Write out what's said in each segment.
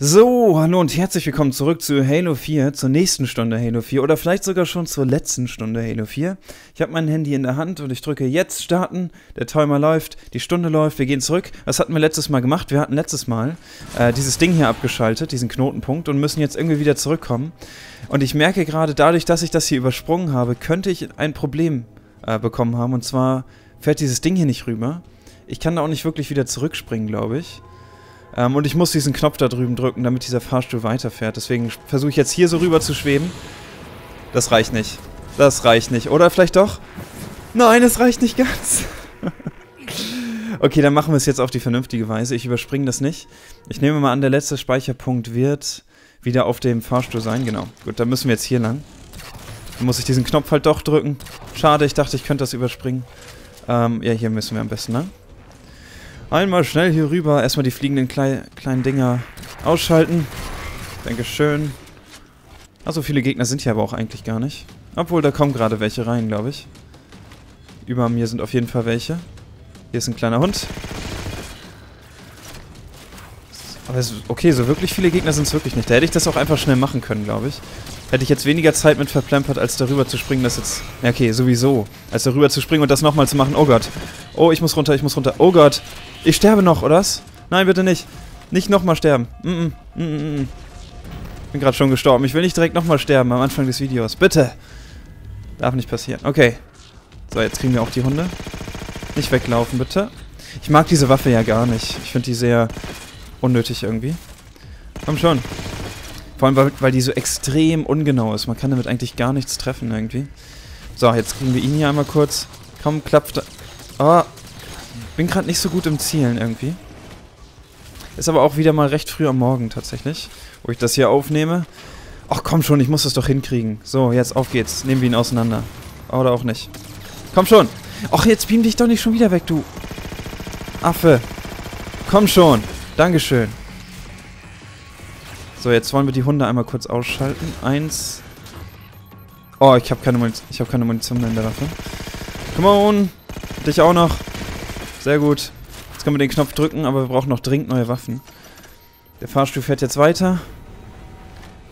So, hallo und herzlich willkommen zurück zu Halo 4, zur nächsten Stunde Halo 4 oder vielleicht sogar schon zur letzten Stunde Halo 4. Ich habe mein Handy in der Hand und ich drücke jetzt starten, der Timer läuft, die Stunde läuft, wir gehen zurück. Was hatten wir letztes Mal gemacht? Wir hatten letztes Mal äh, dieses Ding hier abgeschaltet, diesen Knotenpunkt und müssen jetzt irgendwie wieder zurückkommen. Und ich merke gerade, dadurch, dass ich das hier übersprungen habe, könnte ich ein Problem äh, bekommen haben und zwar fährt dieses Ding hier nicht rüber. Ich kann da auch nicht wirklich wieder zurückspringen, glaube ich. Ähm, und ich muss diesen Knopf da drüben drücken, damit dieser Fahrstuhl weiterfährt. Deswegen versuche ich jetzt hier so rüber zu schweben. Das reicht nicht. Das reicht nicht. Oder vielleicht doch? Nein, es reicht nicht ganz. okay, dann machen wir es jetzt auf die vernünftige Weise. Ich überspringe das nicht. Ich nehme mal an, der letzte Speicherpunkt wird wieder auf dem Fahrstuhl sein. Genau. Gut, dann müssen wir jetzt hier lang. Dann muss ich diesen Knopf halt doch drücken. Schade, ich dachte, ich könnte das überspringen. Ähm, ja, hier müssen wir am besten lang. Einmal schnell hier rüber. Erstmal die fliegenden Klei kleinen Dinger ausschalten. Dankeschön. Ah, so viele Gegner sind hier aber auch eigentlich gar nicht. Obwohl, da kommen gerade welche rein, glaube ich. Über mir sind auf jeden Fall welche. Hier ist ein kleiner Hund. Aber es, okay, so wirklich viele Gegner sind es wirklich nicht. Da hätte ich das auch einfach schnell machen können, glaube ich. Hätte ich jetzt weniger Zeit mit verplempert, als darüber zu springen, das jetzt... Ja, okay, sowieso. Als darüber zu springen und das nochmal zu machen. Oh Gott. Oh, ich muss runter, ich muss runter. Oh Gott. Ich sterbe noch, oder? Nein, bitte nicht. Nicht nochmal sterben. Mm -mm, mm -mm. Bin gerade schon gestorben. Ich will nicht direkt nochmal sterben am Anfang des Videos. Bitte. Darf nicht passieren. Okay. So, jetzt kriegen wir auch die Hunde. Nicht weglaufen, bitte. Ich mag diese Waffe ja gar nicht. Ich finde die sehr unnötig irgendwie. Komm schon. Vor allem, weil, weil die so extrem ungenau ist. Man kann damit eigentlich gar nichts treffen irgendwie. So, jetzt kriegen wir ihn hier einmal kurz. Komm, klappt. Oh, bin gerade nicht so gut im Zielen irgendwie. Ist aber auch wieder mal recht früh am Morgen tatsächlich, wo ich das hier aufnehme. Ach komm schon, ich muss das doch hinkriegen. So, jetzt auf geht's. Nehmen wir ihn auseinander. Oder auch nicht. Komm schon. Ach, jetzt beam dich doch nicht schon wieder weg, du Affe. Komm schon. Dankeschön. So, jetzt wollen wir die Hunde einmal kurz ausschalten. Eins. Oh, ich habe keine, Munition, hab keine Munition mehr in der Waffe. Come on. Dich auch noch. Sehr gut. Jetzt können wir den Knopf drücken, aber wir brauchen noch dringend neue Waffen. Der Fahrstuhl fährt jetzt weiter.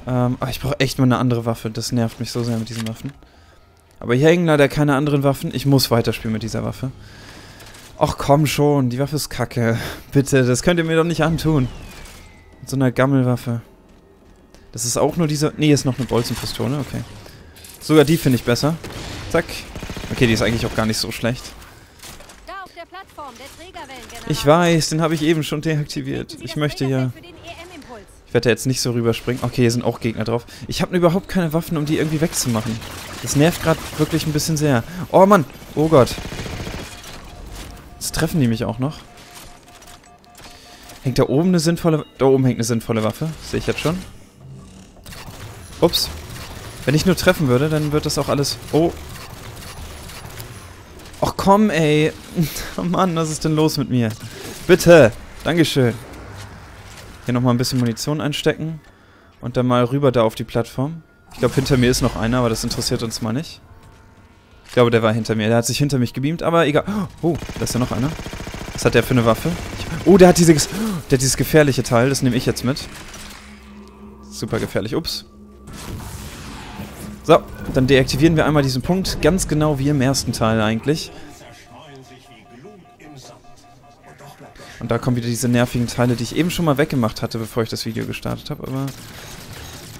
Ähm, aber ich brauche echt mal eine andere Waffe. Das nervt mich so sehr mit diesen Waffen. Aber hier hängen leider keine anderen Waffen. Ich muss weiterspielen mit dieser Waffe. Ach komm schon, die Waffe ist kacke. Bitte, das könnt ihr mir doch nicht antun. Mit so einer Gammelwaffe. Das ist auch nur diese... Nee, ist noch eine Bolzenpistole, okay. Sogar die finde ich besser. Zack. Okay, die ist eigentlich auch gar nicht so schlecht. Ich weiß, den habe ich eben schon deaktiviert. Ich möchte ja... E ich werde da jetzt nicht so rüberspringen. Okay, hier sind auch Gegner drauf. Ich habe überhaupt keine Waffen, um die irgendwie wegzumachen. Das nervt gerade wirklich ein bisschen sehr. Oh Mann! Oh Gott. Jetzt treffen die mich auch noch. Hängt da oben eine sinnvolle... Da oben hängt eine sinnvolle Waffe. Sehe ich jetzt schon. Ups. Wenn ich nur treffen würde, dann wird das auch alles... Oh. Ach komm, ey. Oh Mann, was ist denn los mit mir? Bitte. Dankeschön. Hier nochmal ein bisschen Munition einstecken. Und dann mal rüber da auf die Plattform. Ich glaube, hinter mir ist noch einer, aber das interessiert uns mal nicht. Glaube, der war hinter mir. Der hat sich hinter mich gebeamt, aber egal. Oh, da ist ja noch einer. Was hat der für eine Waffe? Oh, der hat, dieses, der hat dieses gefährliche Teil. Das nehme ich jetzt mit. Super gefährlich. Ups. So, dann deaktivieren wir einmal diesen Punkt, ganz genau wie im ersten Teil eigentlich. Und da kommen wieder diese nervigen Teile, die ich eben schon mal weggemacht hatte, bevor ich das Video gestartet habe, aber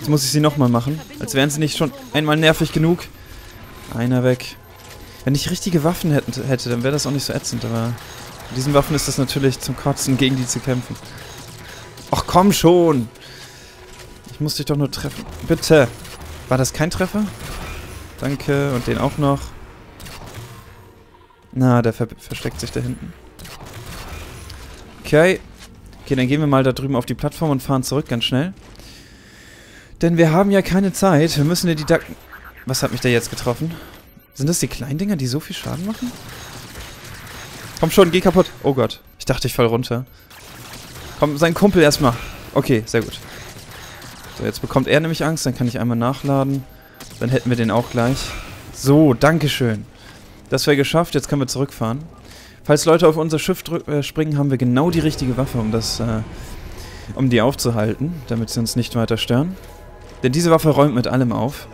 jetzt muss ich sie nochmal machen, als wären sie nicht schon einmal nervig genug. Einer weg. Wenn ich richtige Waffen hätte, hätte dann wäre das auch nicht so ätzend, aber mit diesen Waffen ist das natürlich zum Kotzen, gegen die zu kämpfen. Ach komm schon! Ich muss dich doch nur treffen. Bitte! War das kein Treffer? Danke. Und den auch noch. Na, der ver versteckt sich da hinten. Okay. Okay, dann gehen wir mal da drüben auf die Plattform und fahren zurück ganz schnell. Denn wir haben ja keine Zeit. Wir müssen ja die Duck... Was hat mich da jetzt getroffen? Sind das die kleinen Dinger, die so viel Schaden machen? Komm schon, geh kaputt. Oh Gott. Ich dachte, ich fall runter. Komm, sein Kumpel erstmal. Okay, sehr gut. So, jetzt bekommt er nämlich Angst, dann kann ich einmal nachladen. Dann hätten wir den auch gleich. So, Dankeschön. Das wäre geschafft, jetzt können wir zurückfahren. Falls Leute auf unser Schiff äh, springen, haben wir genau die richtige Waffe, um das äh, um die aufzuhalten, damit sie uns nicht weiter stören. Denn diese Waffe räumt mit allem auf.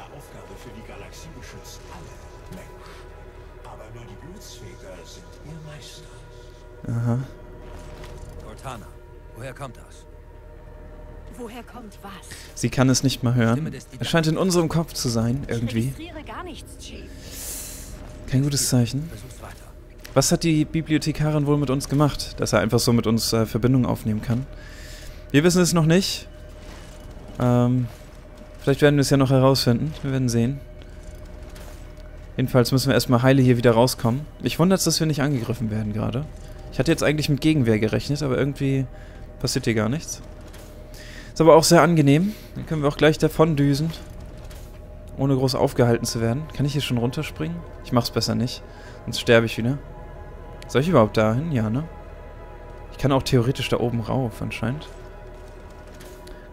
Aha. Cortana, woher kommt das? Woher kommt was? Sie kann es nicht mal hören. Es scheint in unserem Kopf zu sein, irgendwie. Ich registriere gar nichts, Chief. Kein gutes Zeichen. Was hat die Bibliothekarin wohl mit uns gemacht, dass er einfach so mit uns äh, Verbindung aufnehmen kann? Wir wissen es noch nicht. Ähm, vielleicht werden wir es ja noch herausfinden. Wir werden sehen. Jedenfalls müssen wir erstmal heile hier wieder rauskommen. Ich wundere es, dass wir nicht angegriffen werden gerade. Ich hatte jetzt eigentlich mit Gegenwehr gerechnet, aber irgendwie passiert hier gar nichts. Ist aber auch sehr angenehm. Dann können wir auch gleich davon düsen. Ohne groß aufgehalten zu werden. Kann ich hier schon runterspringen? Ich mach's besser nicht. Sonst sterbe ich wieder. Soll ich überhaupt dahin? Ja, ne? Ich kann auch theoretisch da oben rauf, anscheinend.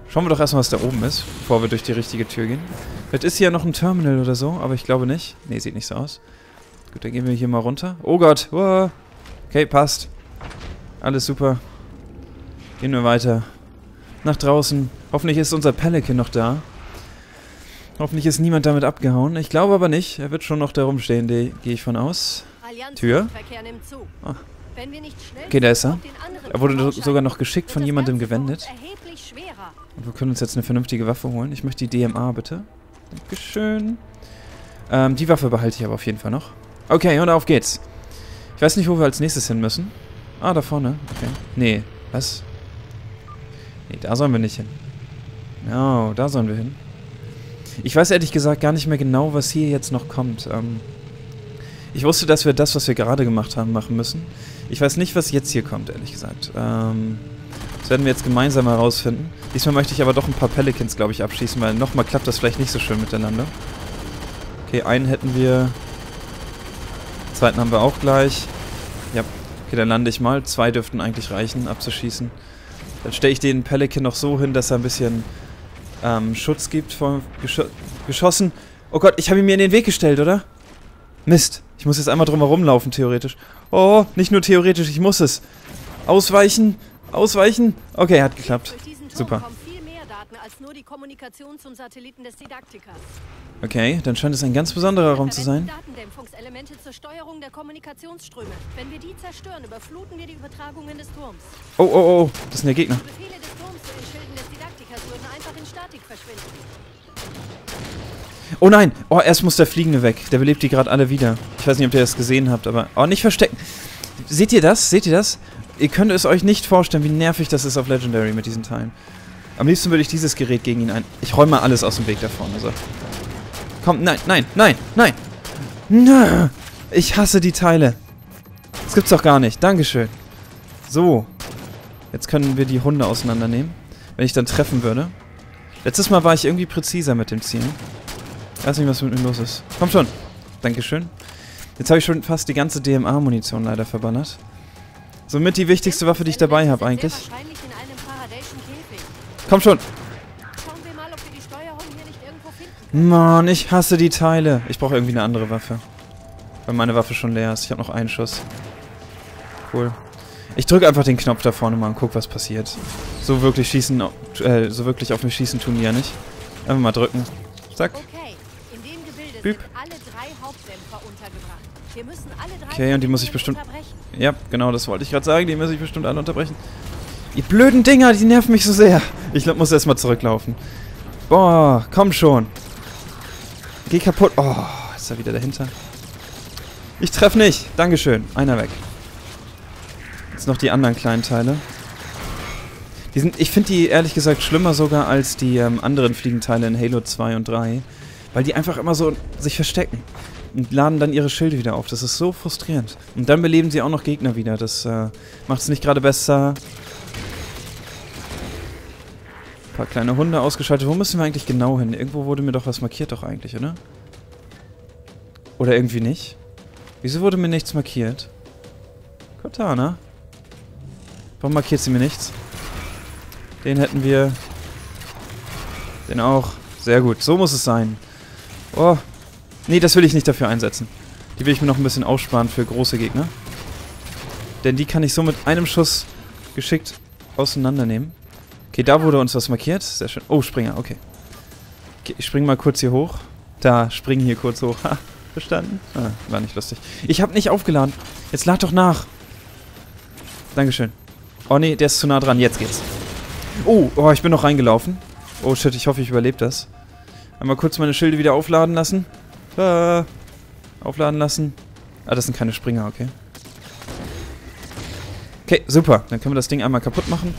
Schauen wir doch erstmal, was da oben ist, bevor wir durch die richtige Tür gehen. Vielleicht ist hier ja noch ein Terminal oder so, aber ich glaube nicht. Ne, sieht nicht so aus. Gut, dann gehen wir hier mal runter. Oh Gott, wow. Okay, passt. Alles super. Gehen wir weiter. Nach draußen. Hoffentlich ist unser Pelican noch da. Hoffentlich ist niemand damit abgehauen. Ich glaube aber nicht. Er wird schon noch da rumstehen, gehe ich von aus. Tür? Ah. Okay, da ist er. Er wurde sogar noch geschickt von jemandem gewendet. Und wir können uns jetzt eine vernünftige Waffe holen. Ich möchte die DMA, bitte. Dankeschön. Ähm, die Waffe behalte ich aber auf jeden Fall noch. Okay, und auf geht's. Ich weiß nicht, wo wir als nächstes hin müssen. Ah, da vorne. Okay. Nee, was? Nee, da sollen wir nicht hin. No, da sollen wir hin. Ich weiß ehrlich gesagt gar nicht mehr genau, was hier jetzt noch kommt. Ähm, ich wusste, dass wir das, was wir gerade gemacht haben, machen müssen. Ich weiß nicht, was jetzt hier kommt, ehrlich gesagt. Ähm, das werden wir jetzt gemeinsam herausfinden. Diesmal möchte ich aber doch ein paar Pelicans, glaube ich, abschießen, weil nochmal klappt das vielleicht nicht so schön miteinander. Okay, einen hätten wir. Zweiten haben wir auch gleich. Ja, okay, dann lande ich mal. Zwei dürften eigentlich reichen, abzuschießen. Dann stelle ich den Pelican noch so hin, dass er ein bisschen ähm, Schutz gibt vor Gesch Geschossen. Oh Gott, ich habe ihn mir in den Weg gestellt, oder? Mist. Ich muss jetzt einmal drum herum laufen, theoretisch. Oh, nicht nur theoretisch, ich muss es. Ausweichen, ausweichen. Okay, hat geklappt. Super. Als nur die Kommunikation zum Satelliten des Didaktikers. Okay, dann scheint es ein ganz besonderer Raum zu sein. Datendämpfungselemente zur Steuerung der Kommunikationsströme. Wenn wir die zerstören, überfluten wir die Übertragungen des Turms. Oh, oh, oh, das sind ja Gegner. Die Befehle des Turms zu den Schilden des Didaktikers würden einfach in Statik verschwinden. Oh nein! Oh, erst muss der Fliegende weg. Der belebt die gerade alle wieder. Ich weiß nicht, ob ihr das gesehen habt, aber... Oh, nicht verstecken. Seht ihr das? Seht ihr das? Ihr könnt es euch nicht vorstellen, wie nervig das ist auf Legendary mit diesen Teilen. Am liebsten würde ich dieses Gerät gegen ihn ein... Ich räume mal alles aus dem Weg da vorne, so. Komm, nein, nein, nein, nein! Nö! Ich hasse die Teile. Das gibt's doch gar nicht. Dankeschön. So. Jetzt können wir die Hunde auseinandernehmen. Wenn ich dann treffen würde. Letztes Mal war ich irgendwie präziser mit dem Zielen. Ich weiß nicht, was mit mir los ist. Komm schon. Dankeschön. Jetzt habe ich schon fast die ganze DMA-Munition leider verballert. Somit die wichtigste Waffe, die ich dabei habe eigentlich. Irgendwo finden. Mann, ich hasse die Teile. Ich brauche irgendwie eine andere Waffe. Weil meine Waffe schon leer ist. Ich habe noch einen Schuss. Cool. Ich drücke einfach den Knopf da vorne mal und guck, was passiert. So wirklich schießen, äh, so wirklich auf mich schießen tun die ja nicht. Einfach mal drücken. Zack. Okay, in dem Gebilde Büb. sind alle drei Hauptdämpfer untergebracht. Wir müssen alle drei Okay, und die muss ich bestimmt- unterbrechen. Ja, genau, das wollte ich gerade sagen. Die muss ich bestimmt alle unterbrechen. Die blöden Dinger, die nerven mich so sehr. Ich glaub, muss erstmal zurücklaufen. Boah, komm schon. Geh kaputt. Oh, ist er wieder dahinter. Ich treffe nicht. Dankeschön. Einer weg. Jetzt noch die anderen kleinen Teile. Die sind, ich finde die ehrlich gesagt schlimmer sogar als die ähm, anderen Fliegenteile in Halo 2 und 3. Weil die einfach immer so sich verstecken. Und laden dann ihre Schilde wieder auf. Das ist so frustrierend. Und dann beleben sie auch noch Gegner wieder. Das äh, macht es nicht gerade besser. Ein paar kleine Hunde ausgeschaltet. Wo müssen wir eigentlich genau hin? Irgendwo wurde mir doch was markiert doch eigentlich, oder? Oder irgendwie nicht? Wieso wurde mir nichts markiert? Cortana? Warum markiert sie mir nichts? Den hätten wir. Den auch. Sehr gut. So muss es sein. Oh. Nee, das will ich nicht dafür einsetzen. Die will ich mir noch ein bisschen aussparen für große Gegner. Denn die kann ich so mit einem Schuss geschickt auseinandernehmen. Okay, da wurde uns was markiert. Sehr schön. Oh, Springer, okay. okay ich spring mal kurz hier hoch. Da, spring hier kurz hoch. Ha, verstanden? Ah, war nicht lustig. Ich habe nicht aufgeladen. Jetzt lad doch nach. Dankeschön. Oh nee, der ist zu nah dran. Jetzt geht's. Oh, oh, ich bin noch reingelaufen. Oh shit, ich hoffe, ich überlebe das. Einmal kurz meine Schilde wieder aufladen lassen. Ah, aufladen lassen. Ah, das sind keine Springer, okay. Okay, super. Dann können wir das Ding einmal kaputt machen.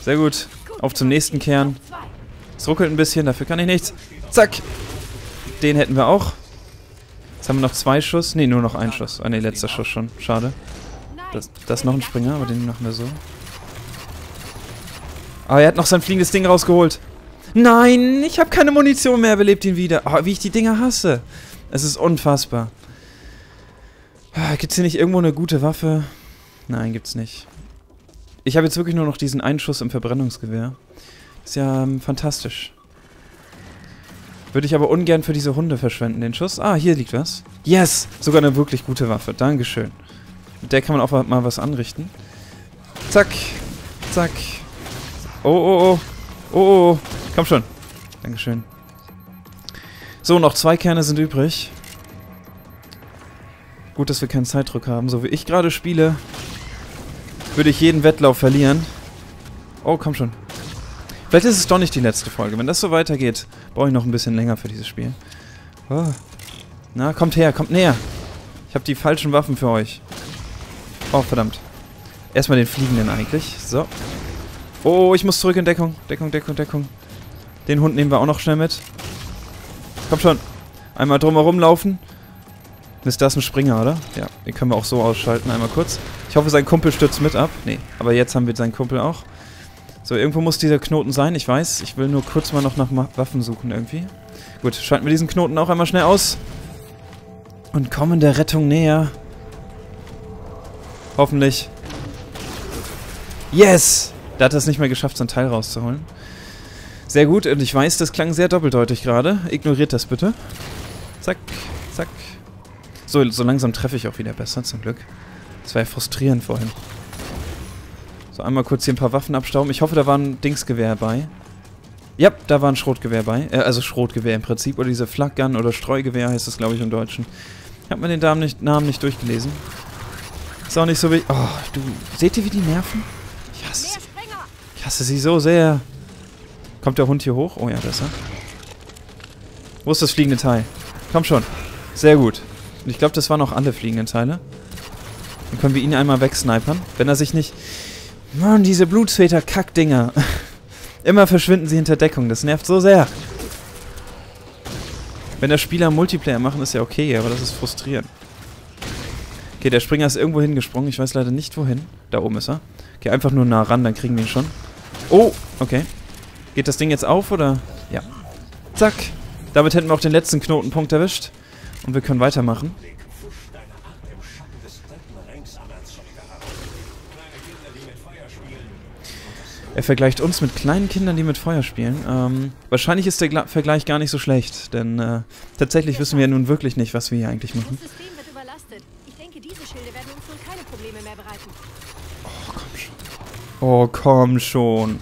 Sehr gut. Auf zum nächsten Kern. Es ruckelt ein bisschen, dafür kann ich nichts. Zack. Den hätten wir auch. Jetzt haben wir noch zwei Schuss. Ne, nur noch ein Schuss. Ah ne, letzter Schuss schon. Schade. Das, das ist noch ein Springer, aber den machen wir so. Ah, er hat noch sein fliegendes Ding rausgeholt. Nein, ich habe keine Munition mehr, belebt ihn wieder. Oh, wie ich die Dinger hasse. Es ist unfassbar. Ah, gibt's hier nicht irgendwo eine gute Waffe? Nein, gibt's nicht. Ich habe jetzt wirklich nur noch diesen Einschuss im Verbrennungsgewehr. Ist ja ähm, fantastisch. Würde ich aber ungern für diese Hunde verschwenden, den Schuss. Ah, hier liegt was. Yes! Sogar eine wirklich gute Waffe. Dankeschön. Mit der kann man auch mal was anrichten. Zack. Zack. Oh, oh, oh. Oh, oh, oh. Komm schon. Dankeschön. So, noch zwei Kerne sind übrig. Gut, dass wir keinen Zeitdruck haben. So wie ich gerade spiele, würde ich jeden Wettlauf verlieren. Oh, komm schon. Vielleicht ist es doch nicht die letzte Folge. Wenn das so weitergeht, brauche ich noch ein bisschen länger für dieses Spiel. Oh. Na, kommt her, kommt näher. Ich habe die falschen Waffen für euch. Oh, verdammt. Erstmal den Fliegenden eigentlich. So. Oh, ich muss zurück in Deckung. Deckung, Deckung, Deckung. Den Hund nehmen wir auch noch schnell mit. Komm schon. Einmal drumherum laufen. Ist das ein Springer, oder? Ja, den können wir auch so ausschalten. Einmal kurz. Ich hoffe, sein Kumpel stürzt mit ab. Nee, aber jetzt haben wir seinen Kumpel auch. So, irgendwo muss dieser Knoten sein. Ich weiß, ich will nur kurz mal noch nach Waffen suchen irgendwie. Gut, schalten wir diesen Knoten auch einmal schnell aus. Und kommen der Rettung näher. Hoffentlich. Yes! Da hat er es nicht mehr geschafft, sein Teil rauszuholen. Sehr gut, und ich weiß, das klang sehr doppeldeutig gerade. Ignoriert das bitte. Zack, zack. So, so langsam treffe ich auch wieder besser, zum Glück. Das war ja frustrierend vorhin. So, einmal kurz hier ein paar Waffen abstauben. Ich hoffe, da war ein Dingsgewehr bei. Ja, da war ein Schrotgewehr bei. Äh, also Schrotgewehr im Prinzip. Oder diese Flakgun oder Streugewehr heißt das, glaube ich, im Deutschen. Ich habe mir den Namen nicht, Namen nicht durchgelesen. Ist auch nicht so wie... Oh, du... Seht ihr, wie die nerven? Ich hasse sie. Ich hasse sie so sehr. Kommt der Hund hier hoch? Oh ja, da ist er. Wo ist das fliegende Teil? Komm schon. Sehr gut. Und ich glaube, das waren auch alle fliegenden Teile. Dann können wir ihn einmal wegsnipern. Wenn er sich nicht... Mann, diese Blutsväter-Kackdinger. Immer verschwinden sie hinter Deckung. Das nervt so sehr. Wenn der Spieler Multiplayer machen, ist ja okay, aber das ist frustrierend. Okay, der Springer ist irgendwo hingesprungen. Ich weiß leider nicht, wohin. Da oben ist er. Okay, einfach nur nah ran, dann kriegen wir ihn schon. Oh, okay. Geht das Ding jetzt auf, oder? Ja. Zack. Damit hätten wir auch den letzten Knotenpunkt erwischt. Und wir können weitermachen. Er vergleicht uns mit kleinen Kindern, die mit Feuer spielen. Ähm, wahrscheinlich ist der Gla Vergleich gar nicht so schlecht, denn äh, tatsächlich wissen wir ja nun wirklich nicht, was wir hier eigentlich machen. Oh, komm schon. Oh, komm schon.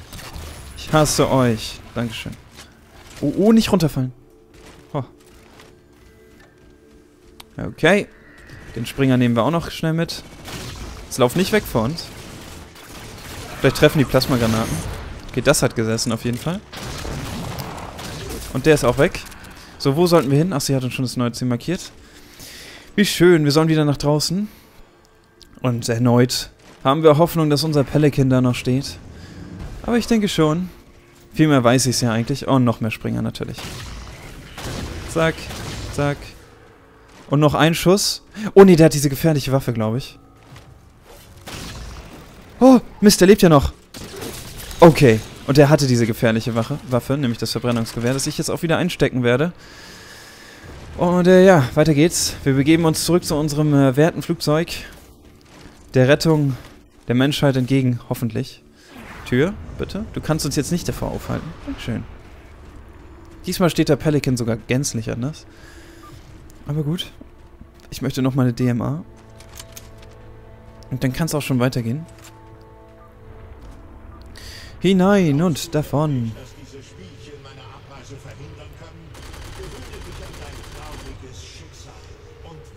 Ich hasse euch. Dankeschön. Oh, oh, nicht runterfallen. Oh. Okay. Den Springer nehmen wir auch noch schnell mit. Jetzt lauf nicht weg vor uns. Vielleicht treffen die Plasmagranaten. Okay, das hat gesessen auf jeden Fall. Und der ist auch weg. So, wo sollten wir hin? Ach, sie hat uns schon das neue Ziel markiert. Wie schön, wir sollen wieder nach draußen. Und erneut haben wir Hoffnung, dass unser Pelican da noch steht. Aber ich denke schon. Viel mehr weiß ich es ja eigentlich. Oh, noch mehr Springer natürlich. Zack, zack. Und noch ein Schuss. Oh nee, der hat diese gefährliche Waffe, glaube ich. Oh, Mist, der lebt ja noch. Okay. Und er hatte diese gefährliche Waffe, Waffe, nämlich das Verbrennungsgewehr, das ich jetzt auch wieder einstecken werde. Und äh, ja, weiter geht's. Wir begeben uns zurück zu unserem äh, werten Flugzeug. Der Rettung der Menschheit entgegen, hoffentlich. Tür, bitte. Du kannst uns jetzt nicht davor aufhalten. Dankeschön. Diesmal steht der Pelican sogar gänzlich anders. Aber gut. Ich möchte noch mal eine DMA. Und dann kann es auch schon weitergehen.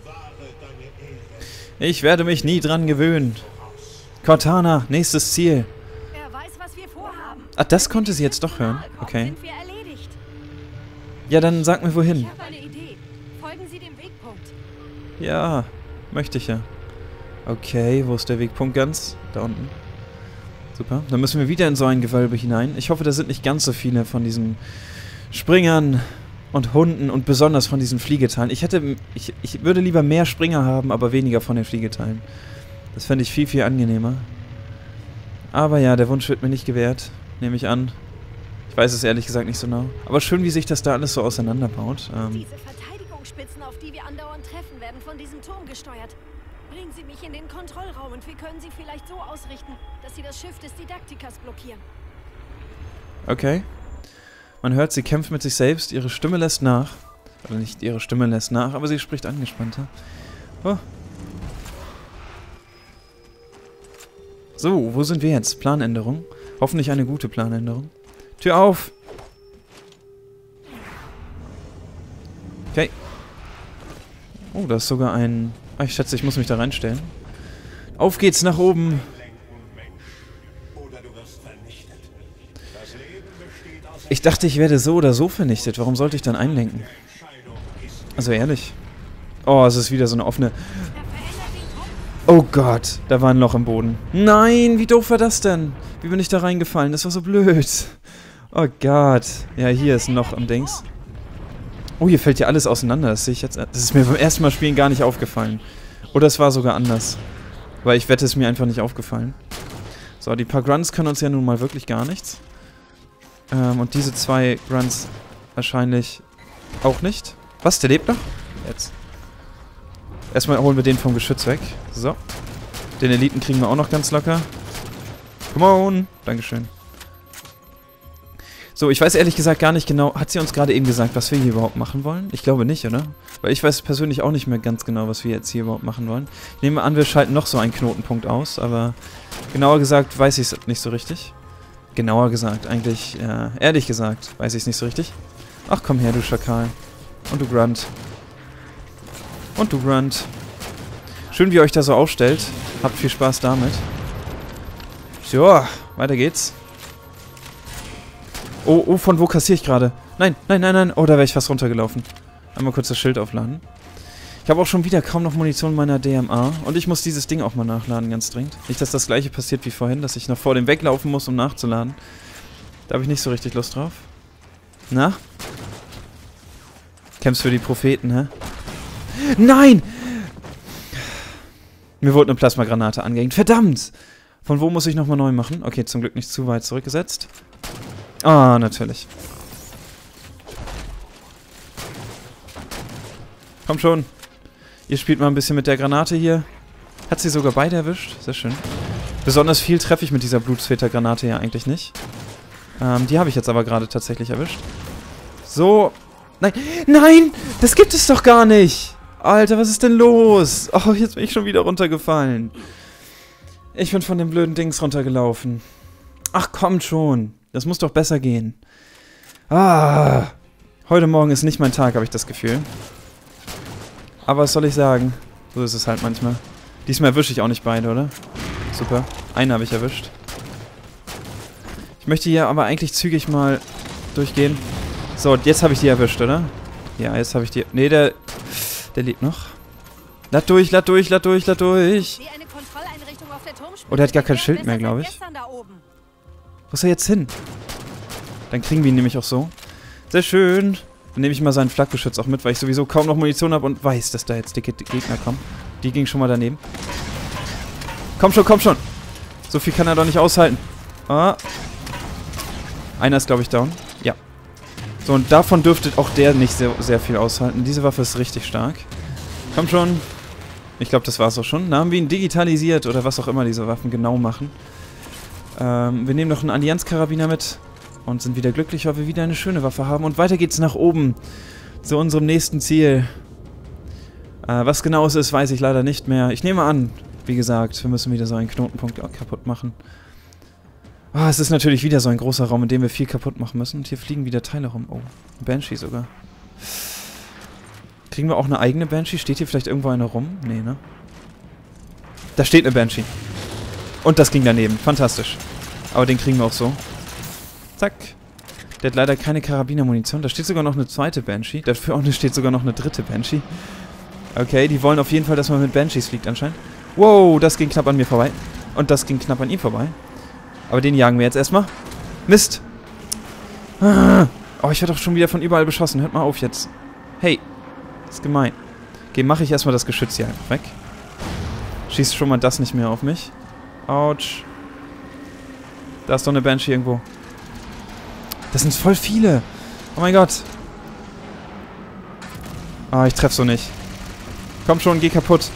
Wahre deine Ehre Ich werde mich nie dran gewöhnen. Cortana, nächstes Ziel. Er weiß, was wir vorhaben. Ah, das konnte sie jetzt doch hören. Okay. Ja, dann sag mir wohin. Ja, möchte ich ja. Okay, wo ist der Wegpunkt ganz? Da unten. Super. Dann müssen wir wieder in so ein Gewölbe hinein. Ich hoffe, da sind nicht ganz so viele von diesen Springern und Hunden und besonders von diesen Fliegeteilen. Ich hätte, ich, ich würde lieber mehr Springer haben, aber weniger von den Fliegeteilen. Das fände ich viel, viel angenehmer. Aber ja, der Wunsch wird mir nicht gewährt, nehme ich an. Ich weiß es ehrlich gesagt nicht so genau. Aber schön, wie sich das da alles so auseinanderbaut. Ähm, Diese Verteidigungsspitzen, auf die wir andauernd treffen, werden von diesem Turm gesteuert. Bringen Sie mich in den Kontrollraum und wir können sie vielleicht so ausrichten, dass sie das Schiff des Didaktikers blockieren. Okay. Man hört, sie kämpft mit sich selbst, ihre Stimme lässt nach. Oder nicht ihre Stimme lässt nach, aber sie spricht angespannter. Oh. So, wo sind wir jetzt? Planänderung. Hoffentlich eine gute Planänderung. Tür auf! Okay. Oh, da ist sogar ein... Ah, ich schätze, ich muss mich da reinstellen. Auf geht's nach oben! Ich dachte, ich werde so oder so vernichtet. Warum sollte ich dann einlenken? Also ehrlich. Oh, es ist wieder so eine offene... Oh Gott, da war ein Loch im Boden. Nein, wie doof war das denn? Wie bin ich da reingefallen? Das war so blöd. Oh Gott. Ja, hier ist ein Loch im Dings. Oh, hier fällt ja alles auseinander. Das sehe ich jetzt. Das ist mir beim ersten Mal spielen gar nicht aufgefallen. Oder es war sogar anders. Weil ich wette, es ist mir einfach nicht aufgefallen. So, die paar Grunts können uns ja nun mal wirklich gar nichts. Ähm, und diese zwei Grunts wahrscheinlich auch nicht. Was, der lebt noch? Jetzt. Erstmal holen wir den vom Geschütz weg. So. Den Eliten kriegen wir auch noch ganz locker. Come on. Dankeschön. So, ich weiß ehrlich gesagt gar nicht genau. Hat sie uns gerade eben gesagt, was wir hier überhaupt machen wollen? Ich glaube nicht, oder? Weil ich weiß persönlich auch nicht mehr ganz genau, was wir jetzt hier überhaupt machen wollen. Ich nehme an, wir schalten noch so einen Knotenpunkt aus, aber genauer gesagt weiß ich es nicht so richtig. Genauer gesagt, eigentlich, äh, ehrlich gesagt, weiß ich es nicht so richtig. Ach, komm her, du Schakal. Und du Grunt. Und du Grunt. Schön, wie ihr euch da so aufstellt. Habt viel Spaß damit. So, weiter geht's. Oh, oh, von wo kassiere ich gerade? Nein, nein, nein, nein. Oh, da wäre ich fast runtergelaufen. Einmal kurz das Schild aufladen. Ich habe auch schon wieder kaum noch Munition in meiner DMA. Und ich muss dieses Ding auch mal nachladen, ganz dringend. Nicht, dass das gleiche passiert wie vorhin, dass ich noch vor dem weglaufen muss, um nachzuladen. Da habe ich nicht so richtig Lust drauf. Na? Kämpfst für die Propheten, hä? Nein! Mir wurde eine Plasmagranate angehängt. Verdammt! Von wo muss ich nochmal neu machen? Okay, zum Glück nicht zu weit zurückgesetzt. Ah, natürlich. Komm schon. Ihr spielt mal ein bisschen mit der Granate hier. Hat sie sogar beide erwischt. Sehr schön. Besonders viel treffe ich mit dieser Blutsväter-Granate ja eigentlich nicht. Ähm, die habe ich jetzt aber gerade tatsächlich erwischt. So. Nein. Nein! Das gibt es doch gar nicht! Alter, was ist denn los? Oh, jetzt bin ich schon wieder runtergefallen. Ich bin von dem blöden Dings runtergelaufen. Ach, kommt schon. Das muss doch besser gehen. Ah. Heute Morgen ist nicht mein Tag, habe ich das Gefühl. Aber was soll ich sagen? So ist es halt manchmal. Diesmal erwische ich auch nicht beide, oder? Super. Einen habe ich erwischt. Ich möchte hier aber eigentlich zügig mal durchgehen. So, jetzt habe ich die erwischt, oder? Ja, jetzt habe ich die... Nee, der... Der lebt noch. Lad durch, lad durch, lad durch, lad durch. Oh, der hat gar kein Schild mehr, besser glaub seit ich. Wo ist er jetzt hin? Dann kriegen wir ihn nämlich auch so. Sehr schön. Dann nehme ich mal seinen Flakgeschütz auch mit, weil ich sowieso kaum noch Munition habe und weiß, dass da jetzt dicke Gegner kommen. Die ging schon mal daneben. Komm schon, komm schon. So viel kann er doch nicht aushalten. Ah. Einer ist, glaube ich, down. Ja. So, und davon dürfte auch der nicht sehr, sehr viel aushalten. Diese Waffe ist richtig stark. Komm schon. Ich glaube, das war's auch schon. Da haben wir ihn digitalisiert oder was auch immer diese Waffen genau machen. Ähm, wir nehmen noch einen Allianz-Karabiner mit und sind wieder glücklich, weil wir wieder eine schöne Waffe haben. Und weiter geht's nach oben zu unserem nächsten Ziel. Äh, was genau es ist, weiß ich leider nicht mehr. Ich nehme an, wie gesagt, wir müssen wieder so einen Knotenpunkt kaputt machen. Ah, es ist natürlich wieder so ein großer Raum, in dem wir viel kaputt machen müssen. Und hier fliegen wieder Teile rum. Oh, Banshee sogar. Kriegen wir auch eine eigene Banshee? Steht hier vielleicht irgendwo eine rum? Nee, ne? Da steht eine Banshee. Und das ging daneben. Fantastisch. Aber den kriegen wir auch so. Zack. Der hat leider keine Karabinermunition. Da steht sogar noch eine zweite Banshee. Auch steht sogar noch eine dritte Banshee. Okay, die wollen auf jeden Fall, dass man mit Banshees fliegt anscheinend. Wow, das ging knapp an mir vorbei. Und das ging knapp an ihm vorbei. Aber den jagen wir jetzt erstmal. Mist. Ah. Oh, ich werde doch schon wieder von überall beschossen. Hört mal auf jetzt. Hey. Ist gemein. Okay, mache ich erstmal das Geschütz hier einfach weg. Schießt schon mal das nicht mehr auf mich. Autsch. Da ist doch eine Banshee irgendwo. Das sind voll viele. Oh mein Gott. Ah, ich treffe so nicht. Komm schon, geh kaputt.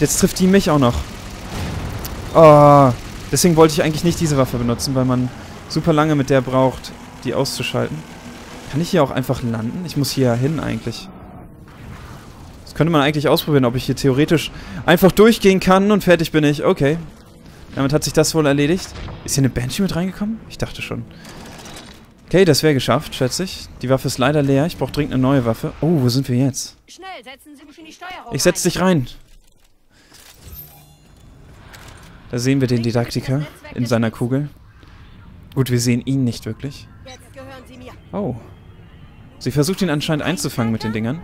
Jetzt trifft die mich auch noch. Oh, deswegen wollte ich eigentlich nicht diese Waffe benutzen, weil man super lange mit der braucht, die auszuschalten. Kann ich hier auch einfach landen? Ich muss hier hin eigentlich. Das könnte man eigentlich ausprobieren, ob ich hier theoretisch einfach durchgehen kann und fertig bin ich. Okay. Damit hat sich das wohl erledigt. Ist hier eine Banshee mit reingekommen? Ich dachte schon. Okay, das wäre geschafft, schätze ich. Die Waffe ist leider leer. Ich brauche dringend eine neue Waffe. Oh, wo sind wir jetzt? Schnell, setzen Sie mich in die Steuerung Ich setz dich rein. Da sehen wir den Didaktiker in seiner Kugel. Gut, wir sehen ihn nicht wirklich. Oh. Sie versucht ihn anscheinend einzufangen mit den Dingern.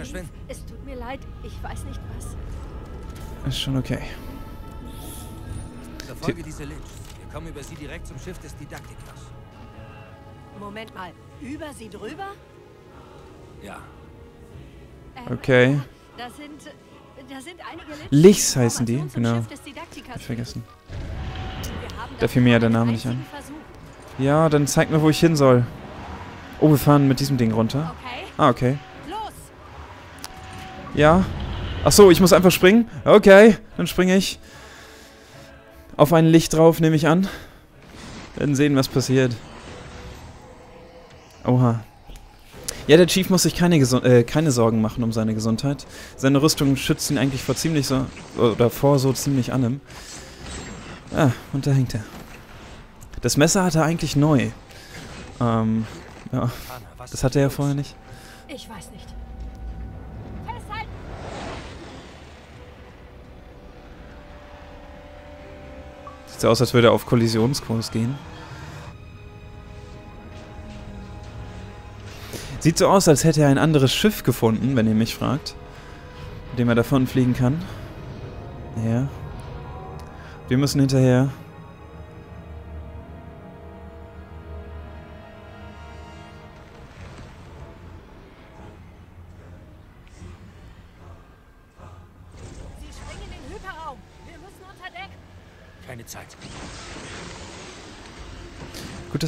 Verschwinden. Es tut mir leid, ich weiß nicht was. Ist schon okay. Verfolge diese Lynch. Wir kommen über sie direkt zum Schiff des Didaktikers. Moment mal, über Sie drüber? Ja. Ähm, Okay. Da sind, da sind Lichs heißen die, genau. Ich vergessen. Da fiel mir ja der Name nicht ein. Ja, dann zeig mir, wo ich hin soll. Oh, wir fahren mit diesem Ding runter. Ah, okay. Ja. Ach so, ich muss einfach springen? Okay, dann springe ich. Auf ein Licht drauf, nehme ich an. Werden sehen, was passiert. Oha. Ja, der Chief muss sich keine, Gesu- äh, keine Sorgen machen um seine Gesundheit. Seine Rüstung schützt ihn eigentlich vor ziemlich so, oder vor so ziemlich allem. Ah, und da hängt er. Das Messer hat er eigentlich neu. Ähm, ja, das hatte er los? vorher nicht. Ich weiß nicht. Sieht so aus, als würde er auf Kollisionskurs gehen. Sieht so aus, als hätte er ein anderes Schiff gefunden, wenn ihr mich fragt. Mit dem er davon fliegen kann. Ja. Wir müssen hinterher.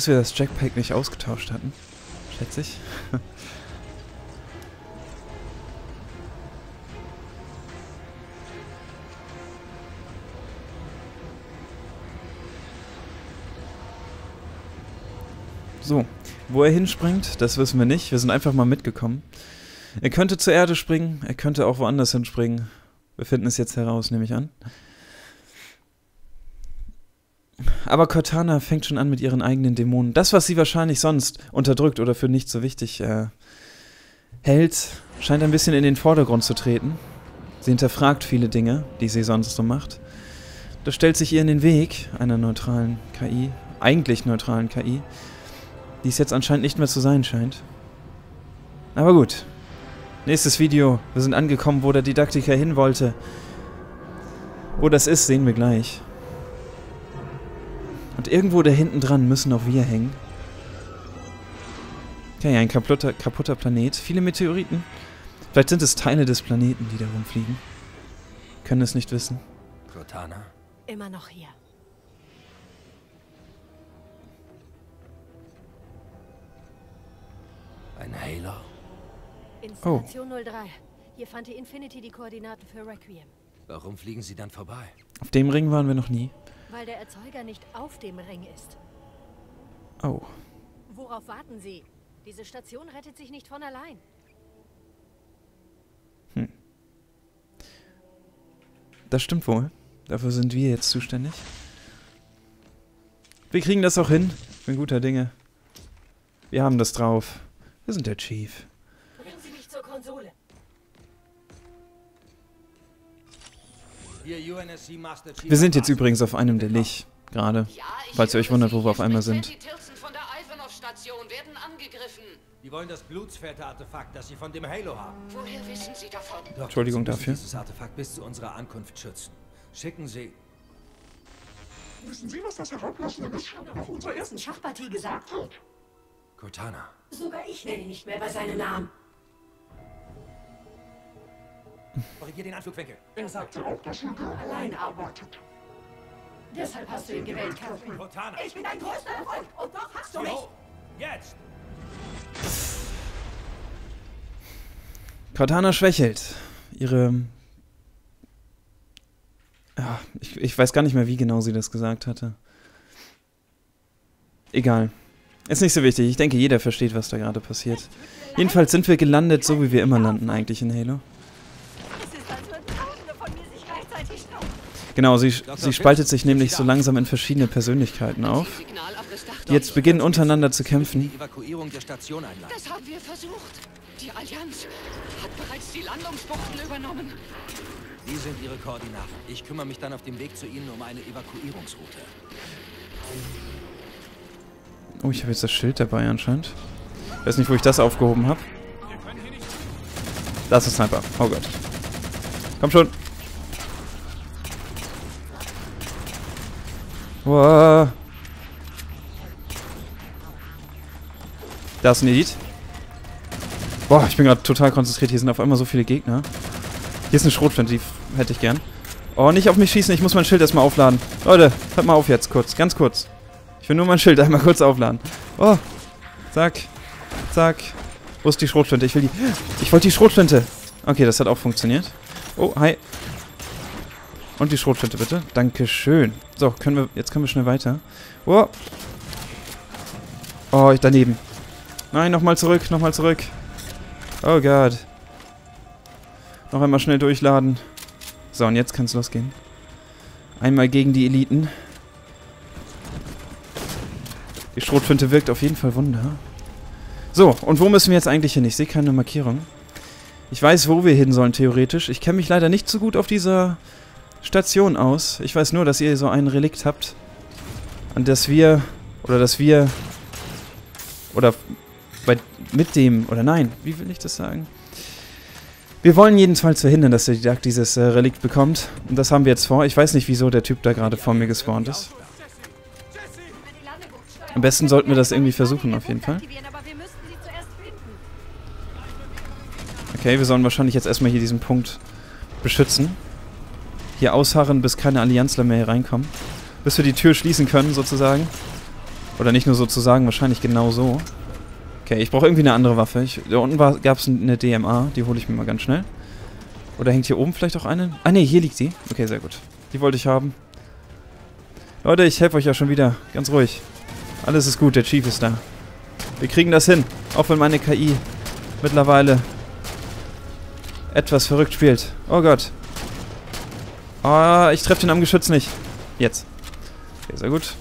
Dass wir das Jackpack nicht ausgetauscht hatten. Schätze ich. So, wo er hinspringt, das wissen wir nicht. Wir sind einfach mal mitgekommen. Er könnte zur Erde springen, er könnte auch woanders hinspringen. Wir finden es jetzt heraus, nehme ich an. Aber Cortana fängt schon an mit ihren eigenen Dämonen. Das, was sie wahrscheinlich sonst unterdrückt oder für nicht so wichtig äh, hält, scheint ein bisschen in den Vordergrund zu treten. Sie hinterfragt viele Dinge, die sie sonst so macht. Das stellt sich ihr in den Weg, einer neutralen KI, eigentlich neutralen KI, die es jetzt anscheinend nicht mehr zu sein scheint. Aber gut. Nächstes Video. Wir sind angekommen, wo der Didaktiker hin wollte. Wo das ist, sehen wir gleich. Und irgendwo da hinten dran müssen auch wir hängen. Okay, ein kaputter, kaputter Planet. Viele Meteoriten. Vielleicht sind es Teile des Planeten, die da rumfliegen. Können es nicht wissen. Cortana? Immer noch hier. Ein Halo? Installation 03. Hier fand die Infinity die Koordinaten für Requiem. Warum fliegen sie dann vorbei? Auf dem Ring waren wir noch nie. Weil der Erzeuger nicht auf dem Ring ist. Oh. Worauf warten Sie? Diese Station rettet sich nicht von allein. Das stimmt wohl. Dafür sind wir jetzt zuständig. Wir kriegen das auch hin. Ich bin guter Dinge. Wir haben das drauf. Wir sind der Chief. Wir sind jetzt übrigens auf einem der Lich. Gerade. Falls ihr euch wundert, wo wir auf einmal sind. Sandy Tilson von der Ivanov-Station werden angegriffen. Die wollen das Blutsfährte-Artefakt, das sie von dem Halo haben. Woher wissen Sie davon? Doch, Entschuldigung dafür. dieses Artefakt bis zu unserer Ankunft schützen. Schicken Sie. Wissen Sie, was das herablassende Missschein auf unserer ersten Schachpartie gesagt hat. Cortana. Sogar ich nenne ihn nicht mehr bei seinem Namen. Korrigier den Anflugwinkel. Er sagte auch, dass er gerne allein arbeitet. Deshalb hast du ihn gewählt, Catherine. Cortana. Ich bin dein größter Erfolg und doch hast du mich. Jetzt. Cortana schwächelt. Ihre. Ja, ich, ich weiß gar nicht mehr, wie genau sie das gesagt hatte. Egal. Ist nicht so wichtig. Ich denke, jeder versteht, was da gerade passiert. Jedenfalls sind wir gelandet, so wie wir immer landen eigentlich in Halo. Genau, sie, sie spaltet sich nämlich so langsam in verschiedene Persönlichkeiten auf, die jetzt beginnen untereinander zu kämpfen. Das haben wir versucht. Die Allianz hat bereits die Landungsbuchten übernommen. Wie sind Ihre Koordinaten? Ich kümmere mich dann auf dem Weg zu Ihnen um eine Evakuierungsroute. Oh, ich habe jetzt das Schild dabei anscheinend. Weiß nicht, wo ich das aufgehoben habe. Das ist Sniper. Oh Gott. Komm schon. Wow. Da ist ein Elite. Boah, ich bin gerade total konzentriert. Hier sind auf einmal so viele Gegner. Hier ist eine Schrotflinte, die hätte ich gern. Oh, nicht auf mich schießen. Ich muss mein Schild erstmal aufladen. Leute, hört mal auf jetzt kurz. Ganz kurz. Ich will nur mein Schild einmal kurz aufladen. Oh. Zack. Zack. Wo ist die Schrotflinte? Ich will die... Ich wollte die Schrotflinte. Okay, das hat auch funktioniert. Oh, hi. Und die Schrotflinte bitte. Dankeschön. So, können wir... Jetzt können wir schnell weiter. Oh. Oh, ich daneben. Nein, nochmal zurück, nochmal zurück. Oh Gott. Noch einmal schnell durchladen. So, und jetzt kann es losgehen. Einmal gegen die Eliten. Die Schrotflinte wirkt auf jeden Fall Wunder. So, und wo müssen wir jetzt eigentlich hin? Ich sehe keine Markierung. Ich weiß, wo wir hin sollen, theoretisch. Ich kenne mich leider nicht so gut auf dieser Station aus. Ich weiß nur, dass ihr so ein Relikt habt, an das wir, oder dass wir, oder bei, mit dem, oder nein, wie will ich das sagen? Wir wollen jedenfalls verhindern, dass der Didakt dieses äh, Relikt bekommt. Und das haben wir jetzt vor. Ich weiß nicht, wieso der Typ da gerade vor mir gespawnt ist. Am besten sollten wir das irgendwie versuchen, auf jeden Fall. Okay, wir sollen wahrscheinlich jetzt erstmal hier diesen Punkt beschützen. Hier ausharren, bis keine Allianzler mehr hier reinkommen. Bis wir die Tür schließen können, sozusagen. Oder nicht nur sozusagen, wahrscheinlich genau so. Okay, ich brauche irgendwie eine andere Waffe. Ich, da unten gab es eine DMA, die hole ich mir mal ganz schnell. Oder hängt hier oben vielleicht auch eine? Ah ne, hier liegt sie. Okay, sehr gut. Die wollte ich haben. Leute, ich helfe euch ja schon wieder. Ganz ruhig. Alles ist gut, der Chief ist da. Wir kriegen das hin. Auch wenn meine KI mittlerweile etwas verrückt spielt. Oh Gott. Ah, ich treffe den am Geschütz nicht. Jetzt. Okay, sehr gut.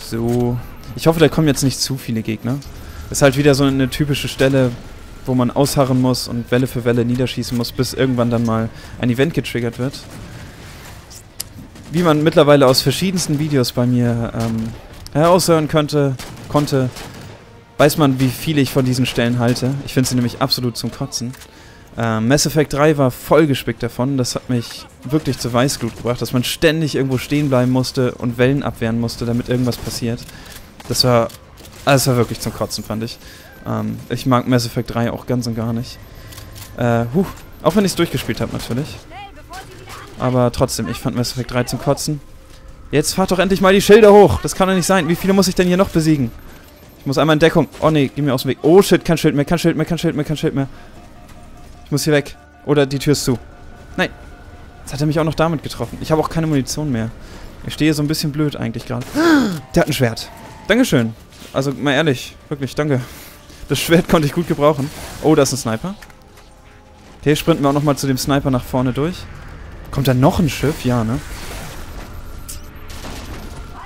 So. Ich hoffe, da kommen jetzt nicht zu viele Gegner. Ist halt wieder so eine typische Stelle, wo man ausharren muss und Welle für Welle niederschießen muss, bis irgendwann dann mal ein Event getriggert wird. Wie man mittlerweile aus verschiedensten Videos bei mir ähm, heraushören könnte, konnte, weiß man, wie viel ich von diesen Stellen halte. Ich finde sie nämlich absolut zum Kotzen. Ähm, Mass Effect 3 war vollgespickt davon. Das hat mich wirklich zur Weißglut gebracht, dass man ständig irgendwo stehen bleiben musste und Wellen abwehren musste, damit irgendwas passiert. Das war, also das war wirklich zum Kotzen, fand ich. Ähm, ich mag Mass Effect 3 auch ganz und gar nicht. Äh, huh, auch wenn ich es durchgespielt habe, natürlich. Aber trotzdem, ich fand Mass Effect 3 zum Kotzen. Jetzt fahrt doch endlich mal die Schilder hoch. Das kann doch nicht sein. Wie viele muss ich denn hier noch besiegen? Ich muss einmal in Deckung. Oh nee, geh mir aus dem Weg. Oh shit, kein Schild mehr, kein Schild mehr, kein Schild mehr, kein Schild mehr. Ich muss hier weg. Oder die Tür ist zu. Nein. Jetzt hat er mich auch noch damit getroffen. Ich habe auch keine Munition mehr. Ich stehe so ein bisschen blöd eigentlich gerade. Der hat ein Schwert. Dankeschön. Also mal ehrlich, wirklich, danke. Das Schwert konnte ich gut gebrauchen. Oh, da ist ein Sniper. Okay, sprinten wir auch nochmal zu dem Sniper nach vorne durch. Kommt da noch ein Schiff? Ja, ne?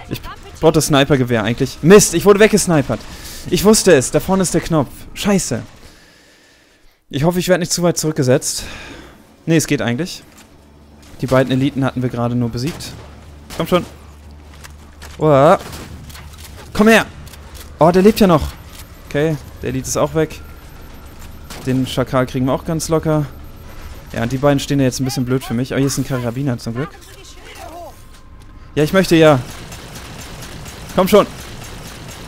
Ich brauche das Snipergewehr eigentlich. Mist, ich wurde weggesnipert. Ich wusste es, da vorne ist der Knopf. Scheiße. Ich hoffe, ich werde nicht zu weit zurückgesetzt. Ne, es geht eigentlich. Die beiden Eliten hatten wir gerade nur besiegt. Komm schon. Oh. Komm her. Oh, der lebt ja noch. Okay, der Elite ist auch weg. Den Schakal kriegen wir auch ganz locker. Ja, und die beiden stehen ja jetzt ein bisschen blöd für mich. Aber hier ist ein Karabiner zum Glück. Ja, ich möchte ja. Komm schon.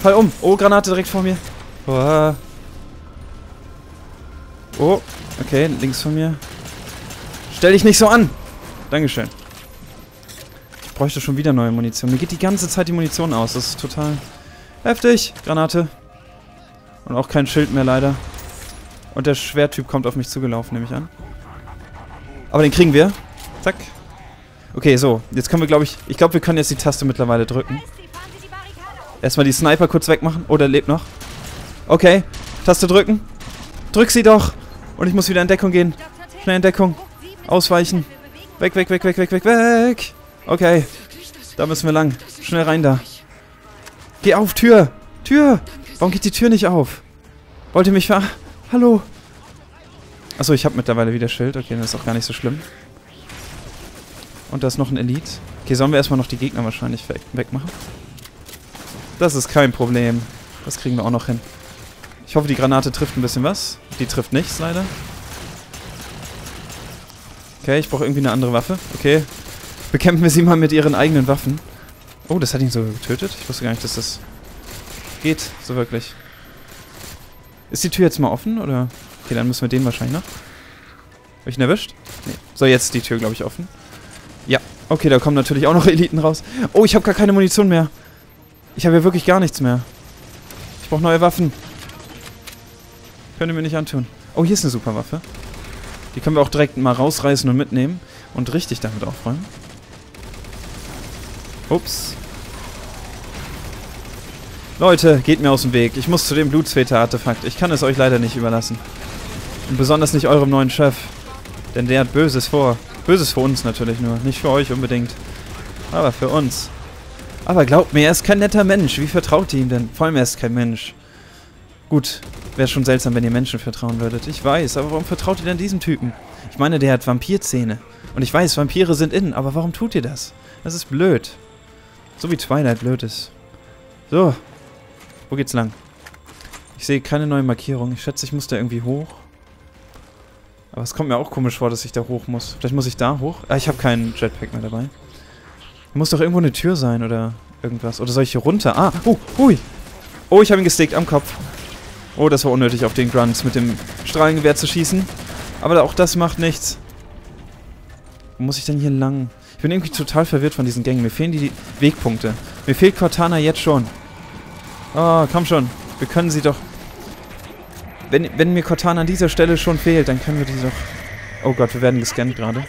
Fall um. Oh, Granate direkt vor mir. Oh. Oh, okay, links von mir. Stell dich nicht so an. Dankeschön. Ich bräuchte schon wieder neue Munition. Mir geht die ganze Zeit die Munition aus. Das ist total heftig. Granate. Und auch kein Schild mehr leider. Und der Schwertyp kommt auf mich zugelaufen, nehme ich an. Aber den kriegen wir. Zack. Okay, so. Jetzt können wir, glaube ich... Ich glaube, wir können jetzt die Taste mittlerweile drücken. Erstmal die Sniper kurz wegmachen. Oh, der lebt noch. Okay. Taste drücken. Drück sie doch. Und ich muss wieder in Deckung gehen. Schnell in Deckung. Ausweichen. Weg, weg, weg, weg, weg, weg, weg. Okay. Da müssen wir lang. Schnell rein da. Geh auf, Tür. Tür. Warum geht die Tür nicht auf? Wollt ihr mich ver... Hallo. Achso, ich habe mittlerweile wieder Schild. Okay, das ist auch gar nicht so schlimm. Und da ist noch ein Elite. Okay, sollen wir erstmal noch die Gegner wahrscheinlich weg wegmachen? Das ist kein Problem. Das kriegen wir auch noch hin. Ich hoffe, die Granate trifft ein bisschen was. Die trifft nichts, leider. Okay, ich brauche irgendwie eine andere Waffe. Okay. Bekämpfen wir sie mal mit ihren eigenen Waffen. Oh, das hat ihn so getötet? Ich wusste gar nicht, dass das geht, so wirklich. Ist die Tür jetzt mal offen, oder? Okay, dann müssen wir den wahrscheinlich noch. Hab ich ihn erwischt? Nee. So, jetzt ist die Tür, glaube ich, offen. Ja. Okay, da kommen natürlich auch noch Eliten raus. Oh, ich habe gar keine Munition mehr. Ich habe ja wirklich gar nichts mehr. Ich brauche neue Waffen. Könnt ihr mir nicht antun. Oh, hier ist eine super Waffe. Die können wir auch direkt mal rausreißen und mitnehmen. Und richtig damit aufräumen. Ups. Leute, geht mir aus dem Weg. Ich muss zu dem Blutsväter-Artefakt. Ich kann es euch leider nicht überlassen. Und besonders nicht eurem neuen Chef. Denn der hat Böses vor. Böses für uns natürlich nur. Nicht für euch unbedingt. Aber für uns. Aber glaubt mir, er ist kein netter Mensch. Wie vertraut ihr ihm denn? Vor allem, er ist kein Mensch. Gut, wäre schon seltsam, wenn ihr Menschen vertrauen würdet. Ich weiß, aber warum vertraut ihr denn diesem Typen? Ich meine, der hat Vampirzähne. Und ich weiß, Vampire sind innen, aber warum tut ihr das? Das ist blöd. So wie Twilight blöd ist. So. Wo geht's lang? Ich sehe keine neue Markierung. Ich schätze, ich muss da irgendwie hoch. Aber es kommt mir auch komisch vor, dass ich da hoch muss. Vielleicht muss ich da hoch? Ah, ich habe keinen Jetpack mehr dabei. Muss doch irgendwo eine Tür sein oder irgendwas. Oder soll ich hier runter? Ah, oh, hui. Oh, ich habe ihn gestickt am Kopf. Oh, das war unnötig, auf den Grunts mit dem Strahlengewehr zu schießen. Aber auch das macht nichts. Wo muss ich denn hier lang? Ich bin irgendwie total verwirrt von diesen Gängen. Mir fehlen die Wegpunkte. Mir fehlt Cortana jetzt schon. Oh, komm schon. Wir können sie doch... Wenn, wenn mir Cortana an dieser Stelle schon fehlt, dann können wir die doch... Oh Gott, wir werden gescannt gerade.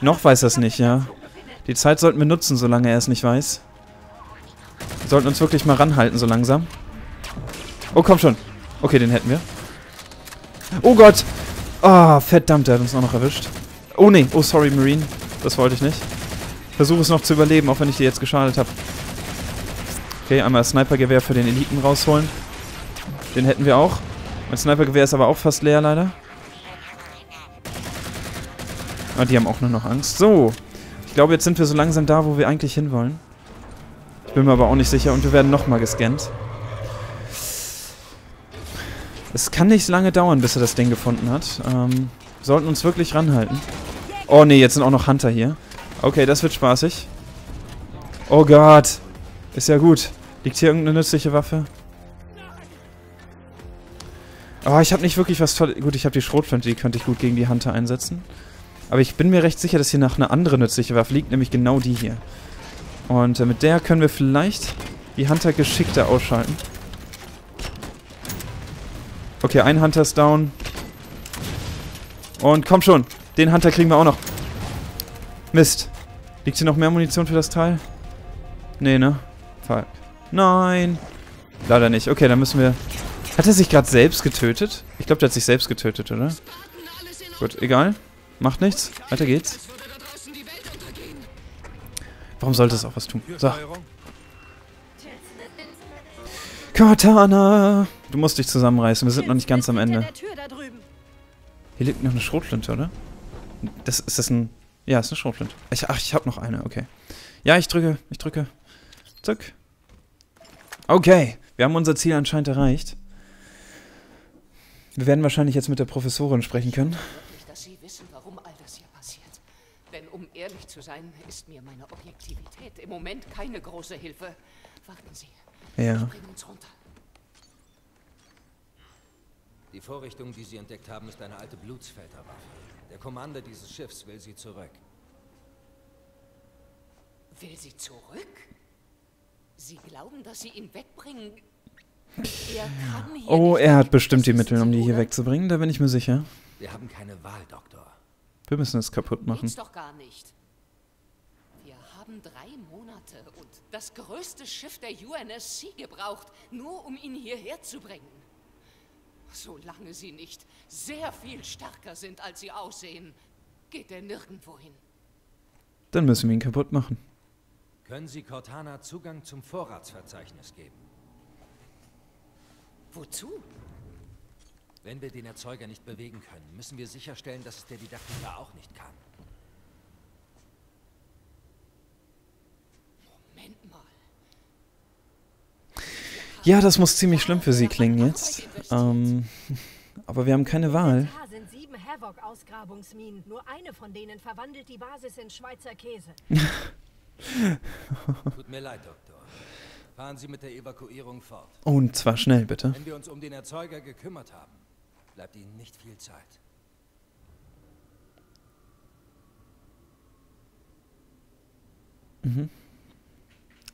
Noch weiß er es nicht, ja. Die Zeit sollten wir nutzen, solange er es nicht weiß. Wir sollten uns wirklich mal ranhalten, so langsam. Oh, komm schon. Okay, den hätten wir. Oh Gott. Oh, verdammt, der hat uns auch noch erwischt. Oh, nee. Oh, sorry, Marine. Das wollte ich nicht. Versuche es noch zu überleben, auch wenn ich dir jetzt geschadet habe. Okay, einmal Snipergewehr für den Eliten rausholen. Den hätten wir auch. Mein Snipergewehr ist aber auch fast leer, leider. Ah, die haben auch nur noch Angst. So. Ich glaube, jetzt sind wir so langsam da, wo wir eigentlich hinwollen. Ich bin mir aber auch nicht sicher und wir werden nochmal gescannt. Es kann nicht lange dauern, bis er das Ding gefunden hat. Ähm, sollten uns wirklich ranhalten. Oh nee, jetzt sind auch noch Hunter hier. Okay, das wird spaßig. Oh Gott. Ist ja gut. Liegt hier irgendeine nützliche Waffe? Oh, ich habe nicht wirklich was Tolles. Gut, ich habe die Schrotflinte, die könnte ich gut gegen die Hunter einsetzen. Aber ich bin mir recht sicher, dass hier nach einer anderen nützliche Waffe liegt, nämlich genau die hier. Und äh, mit der können wir vielleicht die Hunter geschickter ausschalten. Okay, ein Hunter ist down. Und komm schon, den Hunter kriegen wir auch noch. Mist. Liegt hier noch mehr Munition für das Teil? Nee, ne? Fuck. Nein. Leider nicht. Okay, dann müssen wir... Hat er sich gerade selbst getötet? Ich glaube, der hat sich selbst getötet, oder? Gut, egal. Macht nichts. Weiter geht's. Warum sollte es auch was tun? So. Cortana! Du musst dich zusammenreißen. Wir sind noch nicht ganz am Ende. Hier liegt noch eine Schrotflinte, oder? Das, ist das ein... Ja, ist eine Schrotflinte. Ich, ach, ich habe noch eine, okay. Ja, ich drücke, ich drücke. Zack. Okay, wir haben unser Ziel anscheinend erreicht. Wir werden wahrscheinlich jetzt mit der Professorin sprechen können. Wirklich, dass Sie wissen, warum all das hier passiert. Denn um ehrlich zu sein, ist mir meine Objektivität im Moment keine große Hilfe. Warten Sie, Ja. bringen uns runter. Die Vorrichtung, die Sie entdeckt haben, ist eine alte Blutsfelderwaffe. Der Commander dieses Schiffs will sie zurück. Will sie zurück? Sie glauben, dass Sie ihn wegbringen? Er kann hier Oh, er hat bestimmt die Mittel, um Sie, die hier wegzubringen, da bin ich mir sicher. Wir haben keine Wahl, Doktor. Wir müssen es kaputt machen. Geht's doch gar nicht. Wir haben drei Monate und das größte Schiff der UNSC gebraucht, nur um ihn hierher zu bringen. Solange sie nicht sehr viel stärker sind, als sie aussehen, geht er nirgendwo hin. Dann müssen wir ihn kaputt machen. Können Sie Cortana Zugang zum Vorratsverzeichnis geben? Wozu? Wenn wir den Erzeuger nicht bewegen können, müssen wir sicherstellen, dass es der Didaktiker auch nicht kann. Moment mal. Ja, das muss ziemlich schlimm für sie klingen jetzt. Ähm, aber wir haben keine Wahl. Nur eine von denen verwandelt die Basis in Schweizer Käse. Tut mir leid, Doktor. Fahren Sie mit der Evakuierung fort. Und zwar schnell, bitte. Wenn wir uns um den Erzeuger gekümmert haben, bleibt Ihnen nicht viel Zeit.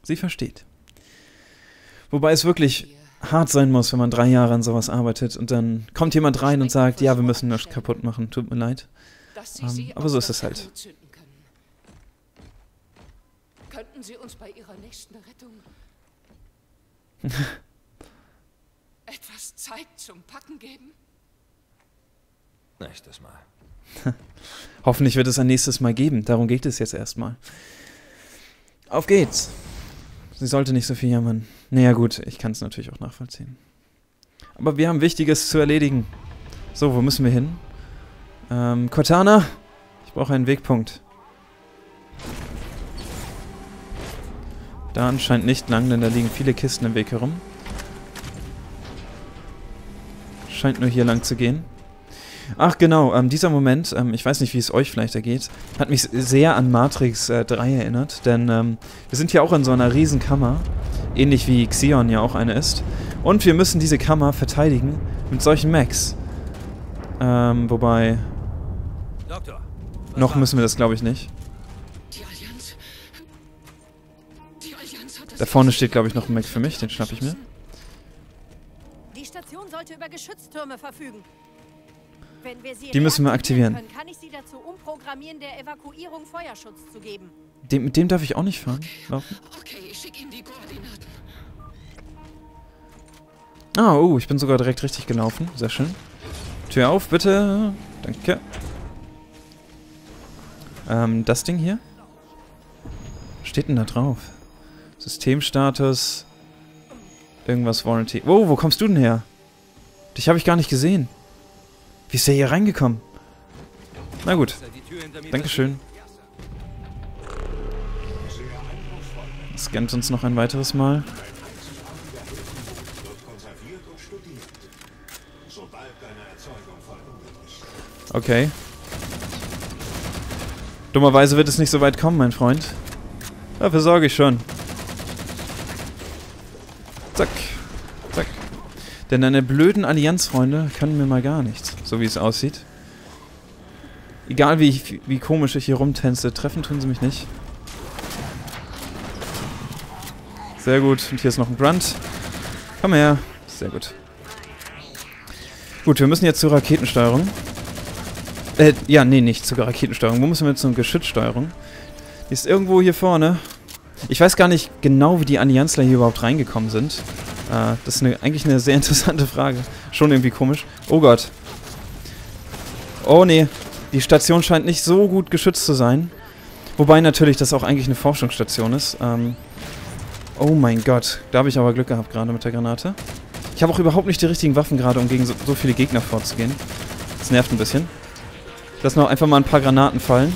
Sie versteht. Wobei es wirklich hart sein muss, wenn man drei Jahre an sowas arbeitet und dann kommt jemand rein und sagt, ja, wir müssen das kaputt machen. Tut mir leid. Sie Ähm, aber so ist es halt. Könnten Sie uns bei Ihrer nächsten Rettung etwas Zeit zum Packen geben? Nächstes Mal. Hoffentlich wird es ein nächstes Mal geben. Darum geht es jetzt erstmal. Auf geht's. Sie sollte nicht so viel jammern. Naja gut, ich kann es natürlich auch nachvollziehen. Aber wir haben Wichtiges zu erledigen. So, wo müssen wir hin? Ähm, Cortana? Ich brauche einen Wegpunkt. Da anscheinend nicht lang, denn da liegen viele Kisten im Weg herum. Scheint nur hier lang zu gehen. Ach genau, ähm, dieser Moment, ähm, ich weiß nicht, wie es euch vielleicht ergeht, hat mich sehr an Matrix äh, 3 erinnert, denn ähm, wir sind hier auch in so einer riesen Kammer, ähnlich wie Xion ja auch eine ist, und wir müssen diese Kammer verteidigen mit solchen Mechs. Ähm, wobei, Doktor! noch müssen wir das glaube ich nicht. Die Allianz. Die Allianz hat das Da vorne steht glaube ich noch ein Mech für mich, den schnapp ich mir. Die Station sollte über Geschütztürme verfügen. Wenn wir sie Die müssen wir aktivieren. Können, kann ich sie dazu umprogrammieren, der Evakuierung Feuerschutz zu geben. Dem, mit dem darf ich auch nicht fahren. Laufen. Okay, ich schicke Ihnen die Koordinaten. Ah, oh, ich bin sogar direkt richtig gelaufen. Sehr schön. Tür auf, bitte. Danke. Ähm, das Ding hier? Was steht denn da drauf? Systemstatus. Irgendwas Warranty. Wow, wo kommst du denn her? Dich habe ich gar nicht gesehen. Wie ist der hier reingekommen? Na gut, Dankeschön. Scannt uns noch ein weiteres Mal. Okay. Dummerweise wird es nicht so weit kommen, mein Freund. Dafür sorge ich schon. Zack. Zack. Denn deine blöden Allianzfreunde können mir mal gar nichts, so wie es aussieht. Egal wie, ich, wie komisch ich hier rumtänze, treffen tun sie mich nicht. Sehr gut. Und hier ist noch ein Grunt. Komm her. Sehr gut. Gut, wir müssen jetzt zur Raketensteuerung. Äh, ja, nee, nicht zur Raketensteuerung. Wo müssen wir zur Geschützsteuerung? Die ist irgendwo hier vorne. Ich weiß gar nicht genau, wie die Allianzler hier überhaupt reingekommen sind. Äh, das ist eine, eigentlich eine sehr interessante Frage. Schon irgendwie komisch. Oh Gott. Oh nee. Die Station scheint nicht so gut geschützt zu sein. Wobei natürlich das auch eigentlich eine Forschungsstation ist. Ähm, oh mein Gott. Da habe ich aber Glück gehabt gerade mit der Granate. Ich habe auch überhaupt nicht die richtigen Waffen gerade, um gegen so, so viele Gegner vorzugehen. Das nervt ein bisschen. Lass noch einfach mal ein paar Granaten fallen.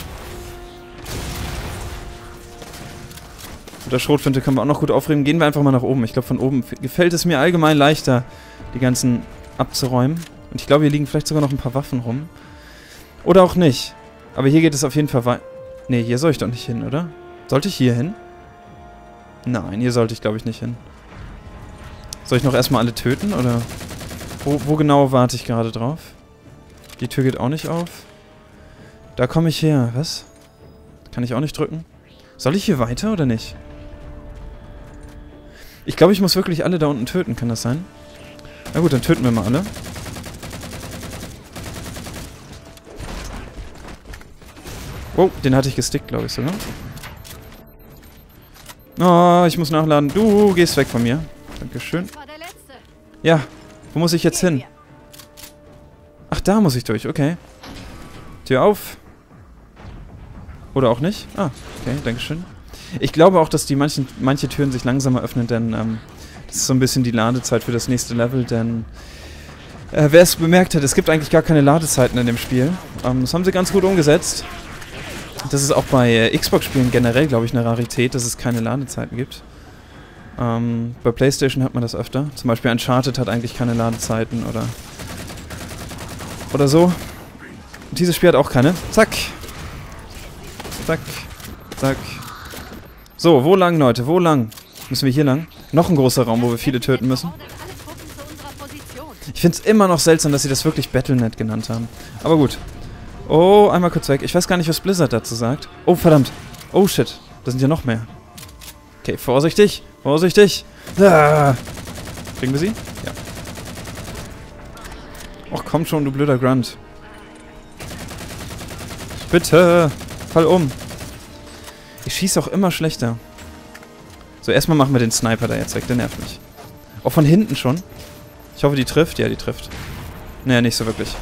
Mit der Schrotflinte können wir auch noch gut aufnehmen. Gehen wir einfach mal nach oben. Ich glaube, von oben gefällt es mir allgemein leichter, die ganzen abzuräumen. Und ich glaube, hier liegen vielleicht sogar noch ein paar Waffen rum. Oder auch nicht. Aber hier geht es auf jeden Fall weiter. Ne, hier soll ich doch nicht hin, oder? Sollte ich hier hin? Nein, hier sollte ich, glaube ich, nicht hin. Soll ich noch erstmal alle töten, oder? Wo, wo genau warte ich gerade drauf? Die Tür geht auch nicht auf. Da komme ich her. Was? Kann ich auch nicht drücken? Soll ich hier weiter, oder nicht? Ich glaube, ich muss wirklich alle da unten töten. Kann das sein? Na gut, dann töten wir mal alle. Oh, den hatte ich gestickt, glaube ich sogar. Oh, ich muss nachladen. Du gehst weg von mir. Dankeschön. Ja, wo muss ich jetzt hin? Ach, da muss ich durch, okay. Tür auf. Oder auch nicht. Ah, okay, dankeschön. Ich glaube auch, dass die manchen, manche Türen sich langsamer öffnen, denn ähm, das ist so ein bisschen die Ladezeit für das nächste Level, denn äh, wer es bemerkt hat, es gibt eigentlich gar keine Ladezeiten in dem Spiel. Ähm, das haben sie ganz gut umgesetzt. Das ist auch bei äh, Xbox-Spielen generell, glaube ich, eine Rarität, dass es keine Ladezeiten gibt. Ähm, bei PlayStation hat man das öfter. Zum Beispiel Uncharted hat eigentlich keine Ladezeiten oder oder so. Und dieses Spiel hat auch keine. Zack. Zack. Zack. So, wo lang, Leute? Wo lang? Müssen wir hier lang? Noch ein großer Raum, wo wir viele töten müssen. Ich finde es immer noch seltsam, dass sie das wirklich Battlenet genannt haben. Aber gut. Oh, einmal kurz weg. Ich weiß gar nicht, was Blizzard dazu sagt. Oh, verdammt. Oh, shit. Da sind ja noch mehr. Okay, vorsichtig. Vorsichtig. Ah. Kriegen wir sie? Ja. Och, komm schon, du blöder Grunt. Bitte. Fall um. Ich schieße auch immer schlechter. So, erstmal machen wir den Sniper da jetzt weg. Der nervt mich. Auch von hinten schon. Ich hoffe, die trifft. Ja, die trifft. Naja, nicht so wirklich.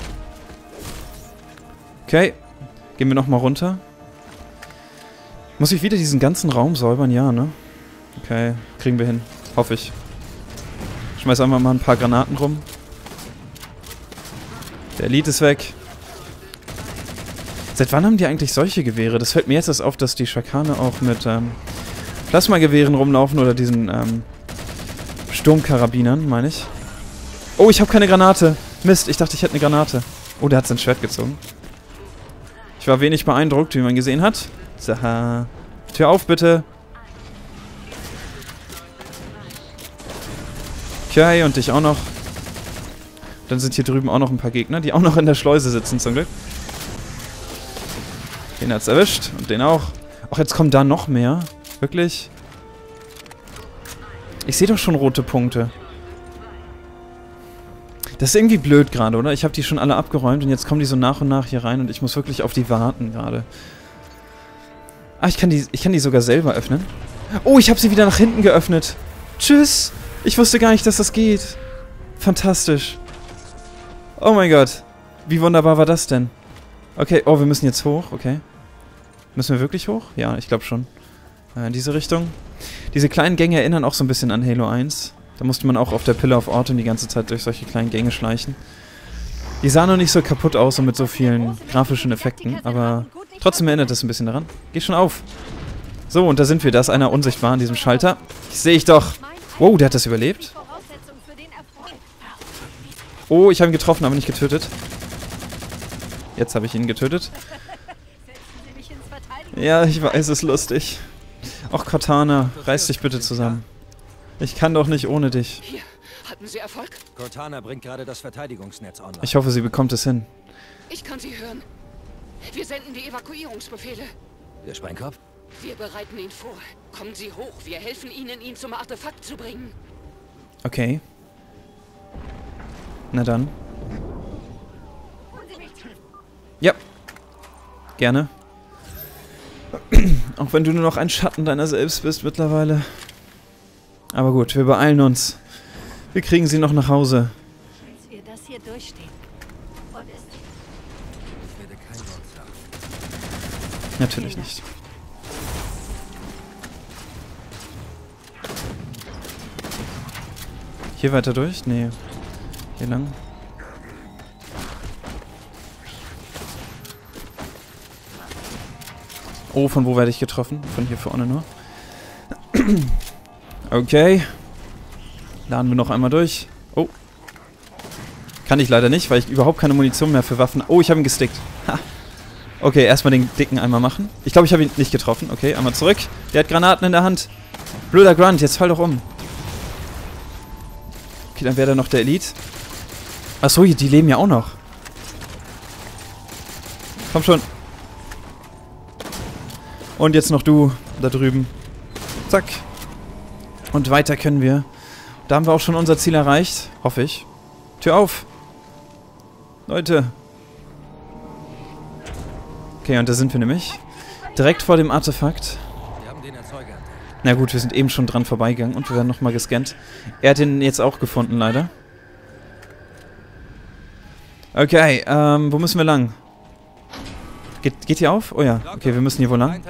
Okay. Gehen wir nochmal runter. Muss ich wieder diesen ganzen Raum säubern? Ja, ne? Okay, kriegen wir hin. Hoffe ich. Schmeiß einfach mal ein paar Granaten rum. Der Elite ist weg. Seit wann haben die eigentlich solche Gewehre? Das fällt mir jetzt erst auf, dass die Schakane auch mit ähm, Plasmagewehren rumlaufen oder diesen ähm, Sturmkarabinern, meine ich. Oh, ich habe keine Granate. Mist, ich dachte, ich hätte eine Granate. Oh, der hat sein Schwert gezogen. Ich war wenig beeindruckt, wie man gesehen hat. Zaha. Tür auf, bitte. Okay, und dich auch noch. Dann sind hier drüben auch noch ein paar Gegner, die auch noch in der Schleuse sitzen, zum Glück. Den hat's erwischt. Und den auch. Ach, jetzt kommen da noch mehr. Wirklich? Ich sehe doch schon rote Punkte. Das ist irgendwie blöd gerade, oder? Ich habe die schon alle abgeräumt und jetzt kommen die so nach und nach hier rein und ich muss wirklich auf die warten gerade. Ah, ich kann die, ich kann die sogar selber öffnen. Oh, ich habe sie wieder nach hinten geöffnet. Tschüss. Ich wusste gar nicht, dass das geht. Fantastisch. Oh mein Gott. Wie wunderbar war das denn? Okay, oh, wir müssen jetzt hoch, okay. Müssen wir wirklich hoch? Ja, ich glaube schon. Äh, in diese Richtung. Diese kleinen Gänge erinnern auch so ein bisschen an Halo 1. Da musste man auch auf der Pillar of Autumn die ganze Zeit durch solche kleinen Gänge schleichen. Die sahen noch nicht so kaputt aus und mit so vielen grafischen Effekten, aber trotzdem erinnert das ein bisschen daran. Geh schon auf. So, und da sind wir. Da ist einer unsichtbar an diesem Schalter. Ich sehe ich doch. Wow, der hat das überlebt. Oh, ich habe ihn getroffen, aber nicht getötet. Jetzt habe ich ihn getötet. Ja, ich weiß, es ist lustig. Och, Cortana, reiß dich bitte zusammen. Ich kann doch nicht ohne dich. Hier, hatten Sie Erfolg? Cortana bringt gerade das Verteidigungsnetz online. Ich hoffe, sie bekommt es hin. Ich kann Sie hören. Wir senden die Evakuierungsbefehle. Der Sprengkopf? Wir bereiten ihn vor. Kommen Sie hoch. Wir helfen Ihnen, ihn zum Artefakt zu bringen. Okay. Na dann. Ja. Gerne. Auch wenn du nur noch ein Schatten deiner selbst bist mittlerweile. Aber gut, wir beeilen uns. Wir kriegen sie noch nach Hause. Bis wir das hier durchstehen. Und es Ich werde kein Wort sagen. Natürlich nicht. Hier weiter durch? Nee. Hier lang. Oh, von wo werde ich getroffen? Von hier vorne nur. Okay. Laden wir noch einmal durch. Oh. Kann ich leider nicht, weil ich überhaupt keine Munition mehr für Waffen... Oh, ich habe ihn gestickt. Ha. Okay, erstmal den dicken einmal machen. Ich glaube, ich habe ihn nicht getroffen. Okay, einmal zurück. Der hat Granaten in der Hand. Blöder Grunt, jetzt fall doch um. Okay, dann wäre da noch der Elite. Achso, die leben ja auch noch. Komm schon. Und jetzt noch du da drüben. Zack. Und weiter können wir. Da haben wir auch schon unser Ziel erreicht. Hoffe ich. Tür auf. Leute. Okay, und da sind wir nämlich. Direkt vor dem Artefakt. Na gut, wir sind eben schon dran vorbeigegangen und wir werden nochmal gescannt. Er hat den jetzt auch gefunden, leider. Okay, ähm, wo müssen wir lang? Geht, geht hier auf? Oh ja, okay, wir müssen hier wohl lang.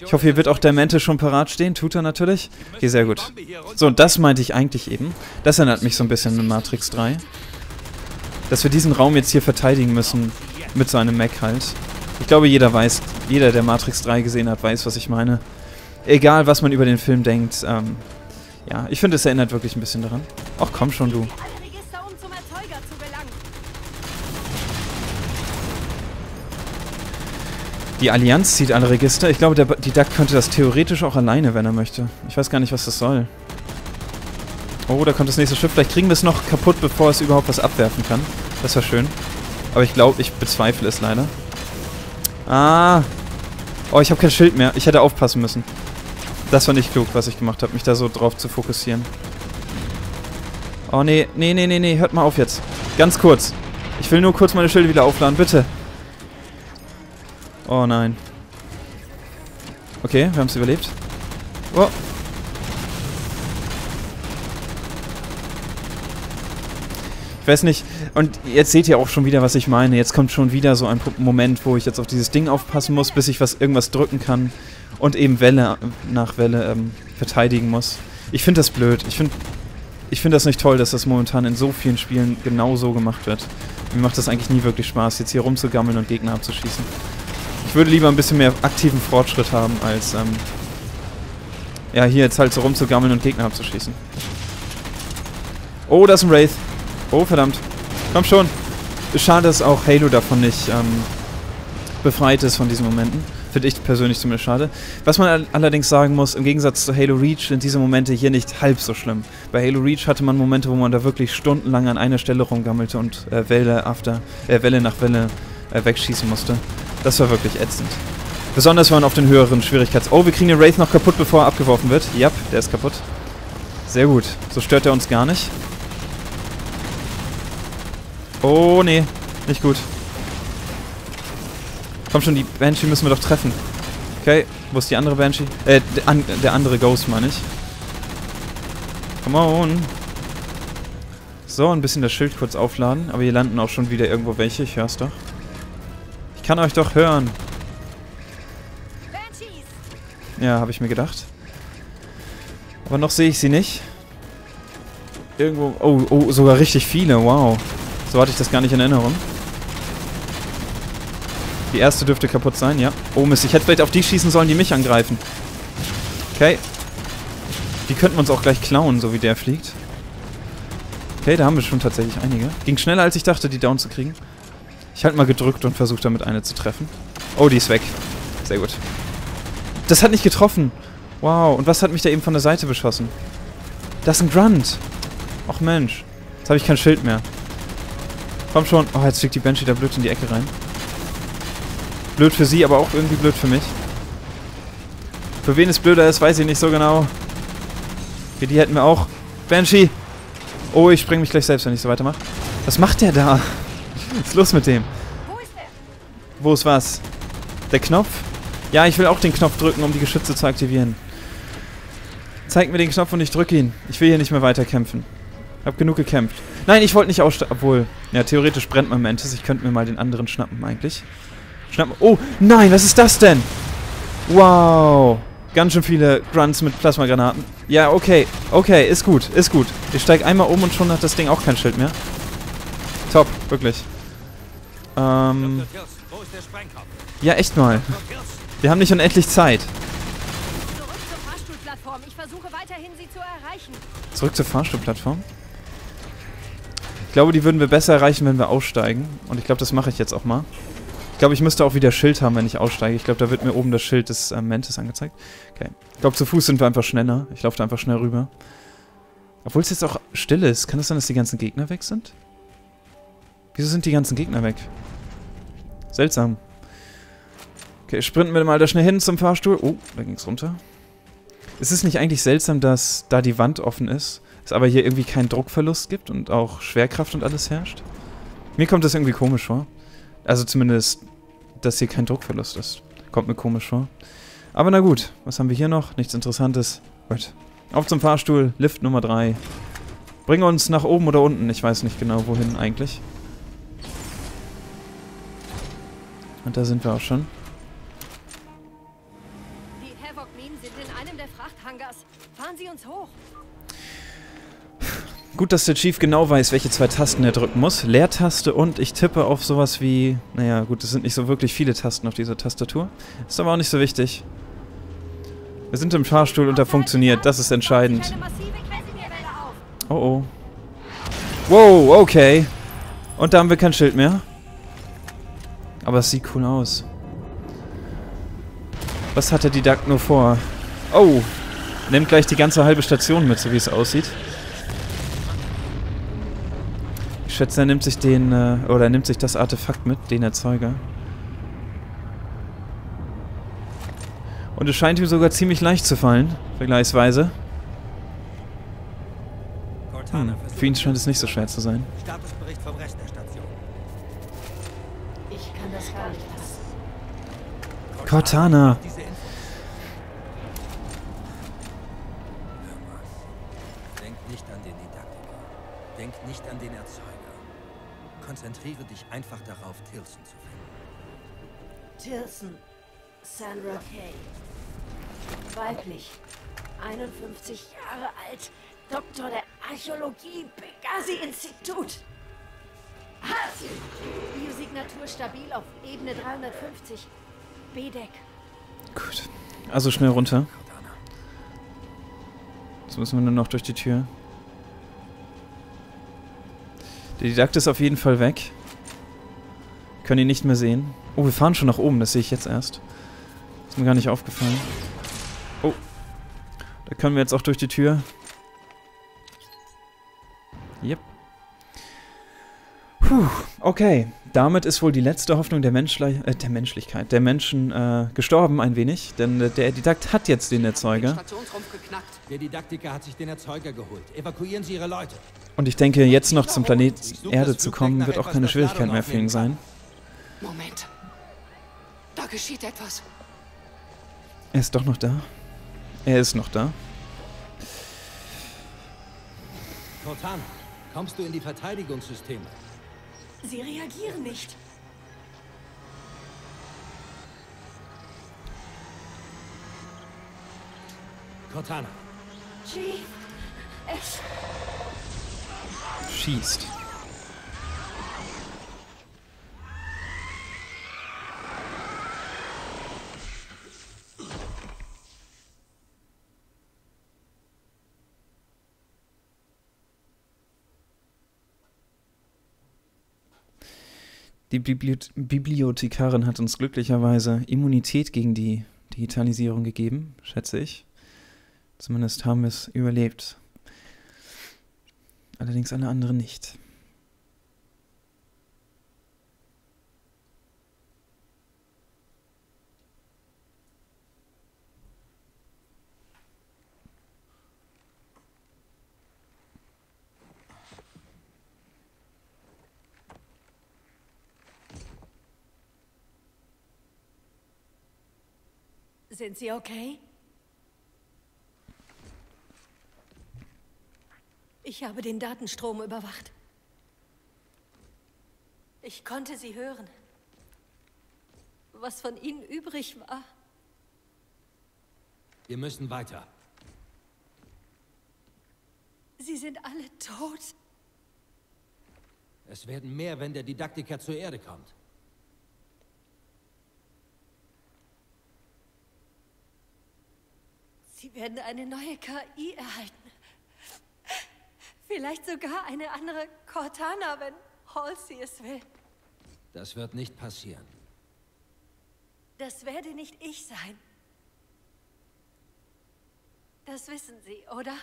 Ich hoffe, hier wird auch der Mente schon parat stehen. Tut er natürlich. Okay, sehr gut. So, und das meinte ich eigentlich eben. Das erinnert mich so ein bisschen an Matrix 3. Dass wir diesen Raum jetzt hier verteidigen müssen. Mit so einem Mac halt. Ich glaube, jeder weiß, jeder, der Matrix 3 gesehen hat, weiß, was ich meine. Egal, was man über den Film denkt. Ähm, ja, ich finde, es erinnert wirklich ein bisschen daran. Ach, komm schon, du. alle Register, um zum Erzeuger zu gelangen. Die Allianz zieht alle Register. Ich glaube, der, die Duck könnte das theoretisch auch alleine, wenn er möchte. Ich weiß gar nicht, was das soll. Oh, da kommt das nächste Schiff. Vielleicht kriegen wir es noch kaputt, bevor es überhaupt was abwerfen kann. Das wäre schön. Aber ich glaube, ich bezweifle es leider. Ah. Oh, ich habe kein Schild mehr. Ich hätte aufpassen müssen. Das war nicht klug, was ich gemacht habe, mich da so drauf zu fokussieren. Oh, nee. Nee, nee, nee, nee. Hört mal auf jetzt. Ganz kurz. Ich will nur kurz meine Schilde wieder aufladen. Bitte. Oh nein. Okay, wir haben es überlebt. Oh. Ich weiß nicht. Und jetzt seht ihr auch schon wieder, was ich meine. Jetzt kommt schon wieder so ein Moment, wo ich jetzt auf dieses Ding aufpassen muss, bis ich was irgendwas drücken kann und eben Welle nach Welle ähm, verteidigen muss. Ich finde das blöd. Ich finde ich finde das nicht toll, dass das momentan in so vielen Spielen genau so gemacht wird. Mir macht das eigentlich nie wirklich Spaß, jetzt hier rumzugammeln und Gegner abzuschießen. Ich würde lieber ein bisschen mehr aktiven Fortschritt haben, als ähm, ja, hier jetzt halt so rumzugammeln und Gegner abzuschießen. Oh, da ist ein Wraith. Oh, verdammt. Komm schon. Schade, dass auch Halo davon nicht ähm, befreit ist von diesen Momenten. Finde ich persönlich zumindest schade. Was man all allerdings sagen muss, im Gegensatz zu Halo Reach sind diese Momente hier nicht halb so schlimm. Bei Halo Reach hatte man Momente, wo man da wirklich stundenlang an einer Stelle rumgammelte und äh, Welle, after, äh, Welle nach Welle äh, wegschießen musste. Das war wirklich ätzend. Besonders wenn man auf den höheren Schwierigkeits... Oh, wir kriegen den Wraith noch kaputt, bevor er abgeworfen wird. Ja, der ist kaputt. Sehr gut. So stört er uns gar nicht. Oh, nee. Nicht gut. Komm schon, die Banshee müssen wir doch treffen. Okay, wo ist die andere Banshee? Äh, der, an, der andere Ghost, meine ich. Come on. So, ein bisschen das Schild kurz aufladen. Aber hier landen auch schon wieder irgendwo welche. Ich hör's doch. Ich kann euch doch hören. Ja, habe ich mir gedacht. Aber noch sehe ich sie nicht. Irgendwo... Oh, oh, sogar richtig viele. Wow. So hatte ich das gar nicht in Erinnerung. Die erste dürfte kaputt sein, ja. Oh Mist, ich hätte vielleicht auf die schießen sollen, die mich angreifen. Okay. Die könnten wir uns auch gleich klauen, so wie der fliegt. Okay, da haben wir schon tatsächlich einige. Ging schneller, als ich dachte, die down zu kriegen. Ich halte mal gedrückt und versuche damit eine zu treffen. Oh, die ist weg. Sehr gut. Das hat nicht getroffen. Wow, und was hat mich da eben von der Seite beschossen? Das ist ein Grunt. Och Mensch. Jetzt habe ich kein Schild mehr. Komm schon. Oh, jetzt fliegt die Banshee da blöd in die Ecke rein. Blöd für sie, aber auch irgendwie blöd für mich. Für wen es blöder ist, weiß ich nicht so genau. Für die hätten wir auch. Banshee! Oh, ich spreng mich gleich selbst, wenn ich so weitermache. Was macht der da? Was ist los mit dem? Wo ist? Wo ist was? Der Knopf? Ja, ich will auch den Knopf drücken, um die Geschütze zu aktivieren. Zeig mir den Knopf und ich drücke ihn. Ich will hier nicht mehr weiter kämpfen. Hab genug gekämpft. Nein, ich wollte nicht aussteigen. Obwohl, ja, theoretisch brennt mein Mantis. Ich könnte mir mal den anderen schnappen eigentlich. Schnappen. Oh, nein, was ist das denn? Wow. Ganz schön viele Grunts mit Plasmagranaten. Ja, okay. Okay, ist gut, ist gut. Ich steige einmal um und schon hat das Ding auch kein Schild mehr. Top, wirklich. Ähm, ja, echt mal. Wir haben nicht unendlich Zeit. Zurück zur Fahrstuhlplattform. Ich versuche weiterhin, sie zu erreichen. Zurück zur Fahrstuhlplattform. Ich glaube, die würden wir besser erreichen, wenn wir aussteigen. Und ich glaube, das mache ich jetzt auch mal. Ich glaube, ich müsste auch wieder Schild haben, wenn ich aussteige. Ich glaube, da wird mir oben das Schild des äh, Mantis angezeigt. Okay. Ich glaube, zu Fuß sind wir einfach schneller. Ich laufe da einfach schnell rüber. Obwohl es jetzt auch still ist. Kann es sein, dass die ganzen Gegner weg sind? Wieso sind die ganzen Gegner weg? Seltsam. Okay, sprinten wir mal da schnell hin zum Fahrstuhl. Oh, da ging es runter. Ist es nicht eigentlich seltsam, dass da die Wand offen ist, es aber hier irgendwie keinen Druckverlust gibt und auch Schwerkraft und alles herrscht? Mir kommt das irgendwie komisch vor. Also zumindest, dass hier kein Druckverlust ist. Kommt mir komisch vor. Aber na gut, was haben wir hier noch? Nichts Interessantes. Gut. Auf zum Fahrstuhl, Lift Nummer 3. Bring uns nach oben oder unten. Ich weiß nicht genau, wohin eigentlich. Und da sind wir auch schon. Die Havoc-Minen sind in einem der Frachthangars. Fahren Sie uns hoch. Gut, dass der Chief genau weiß, welche zwei Tasten er drücken muss. Leertaste und ich tippe auf sowas wie... Naja, gut, es sind nicht so wirklich viele Tasten auf dieser Tastatur. Ist aber auch nicht so wichtig. Wir sind im Fahrstuhl und er funktioniert. Das ist entscheidend. Oh oh. Wow, okay. Und da haben wir kein Schild mehr. Aber es sieht cool aus. Was hat der Didakt nur vor? Oh. Nimmt gleich die ganze halbe Station mit, so wie es aussieht. Ich schätze, er nimmt sich den, äh, oder er nimmt sich das Artefakt mit, den Erzeuger. Und es scheint ihm sogar ziemlich leicht zu fallen, vergleichsweise. Hm, für ihn scheint es nicht so schwer zu sein. Statusbericht vom Rest Cortana. Denk nicht an den Didaktiker. Denk nicht an den Erzeuger. Konzentriere dich einfach darauf, Tilson zu finden. Tilson. Sandra Kay. Weiblich. 51 Jahre alt. Doktor der Archäologie. Pegasi-Institut. Biosignatur stabil auf Ebene 350. B-Deck. Gut. Also schnell runter. Jetzt müssen wir nur noch durch die Tür. Der Didakt ist auf jeden Fall weg. Können ihn nicht mehr sehen. Oh, wir fahren schon nach oben, das sehe ich jetzt erst. Ist mir gar nicht aufgefallen. Oh. Da können wir jetzt auch durch die Tür. Yep. Puh, okay. Damit ist wohl die letzte Hoffnung der, Menschli äh, der Menschlichkeit, der Menschen äh, gestorben ein wenig. Denn äh, der Didakt hat jetzt den Erzeuger. Der Didaktiker hat sich den Erzeuger geholt. Evakuieren Sie Ihre Leute. Und ich denke, jetzt noch zum Planet Erde zu kommen, wird auch keine Schwierigkeit mehr für ihn sein. Moment. Da geschieht etwas. Er ist doch noch da. Er ist noch da. Cortana, kommst du in die Verteidigungssysteme? Sie reagieren nicht. Cortana, Chief. Es. Schießt. Die Bibliot Bibliothekarin hat uns glücklicherweise Immunität gegen die Digitalisierung gegeben, schätze ich. Zumindest haben wir es überlebt. Allerdings alle anderen nicht. Sind Sie okay? Ich habe den Datenstrom überwacht. Ich konnte Sie hören. Was von Ihnen übrig war. Wir müssen weiter. Sie sind alle tot. Es werden mehr, wenn der Didaktiker zur Erde kommt. Sie werden eine neue KI erhalten. Vielleicht sogar eine andere Cortana, wenn Halsey es will. Das wird nicht passieren. Das werde nicht ich sein. Das wissen Sie, oder?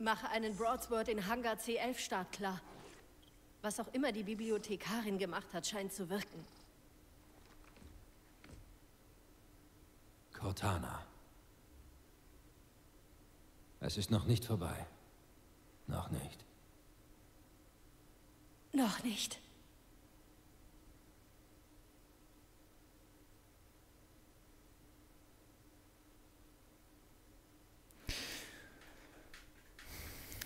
Mache einen Broadsword in Hangar C11 startklar. Was auch immer die Bibliothekarin gemacht hat, scheint zu wirken. Cortana. Es ist noch nicht vorbei. Noch nicht. Noch nicht.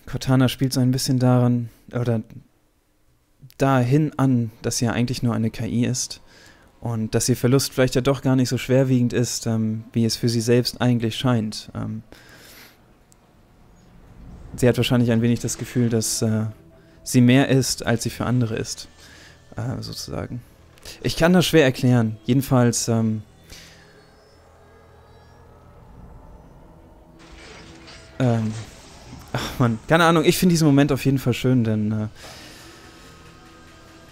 Cortana spielt so ein bisschen daran, oder dahin an, dass sie ja eigentlich nur eine KI ist und dass ihr Verlust vielleicht ja doch gar nicht so schwerwiegend ist, ähm, wie es für sie selbst eigentlich scheint. Ähm, sie hat wahrscheinlich ein wenig das Gefühl, dass äh, sie mehr ist, als sie für andere ist, äh, sozusagen. Ich kann das schwer erklären. Jedenfalls ähm, ähm, ach man, keine Ahnung, ich finde diesen Moment auf jeden Fall schön, denn äh,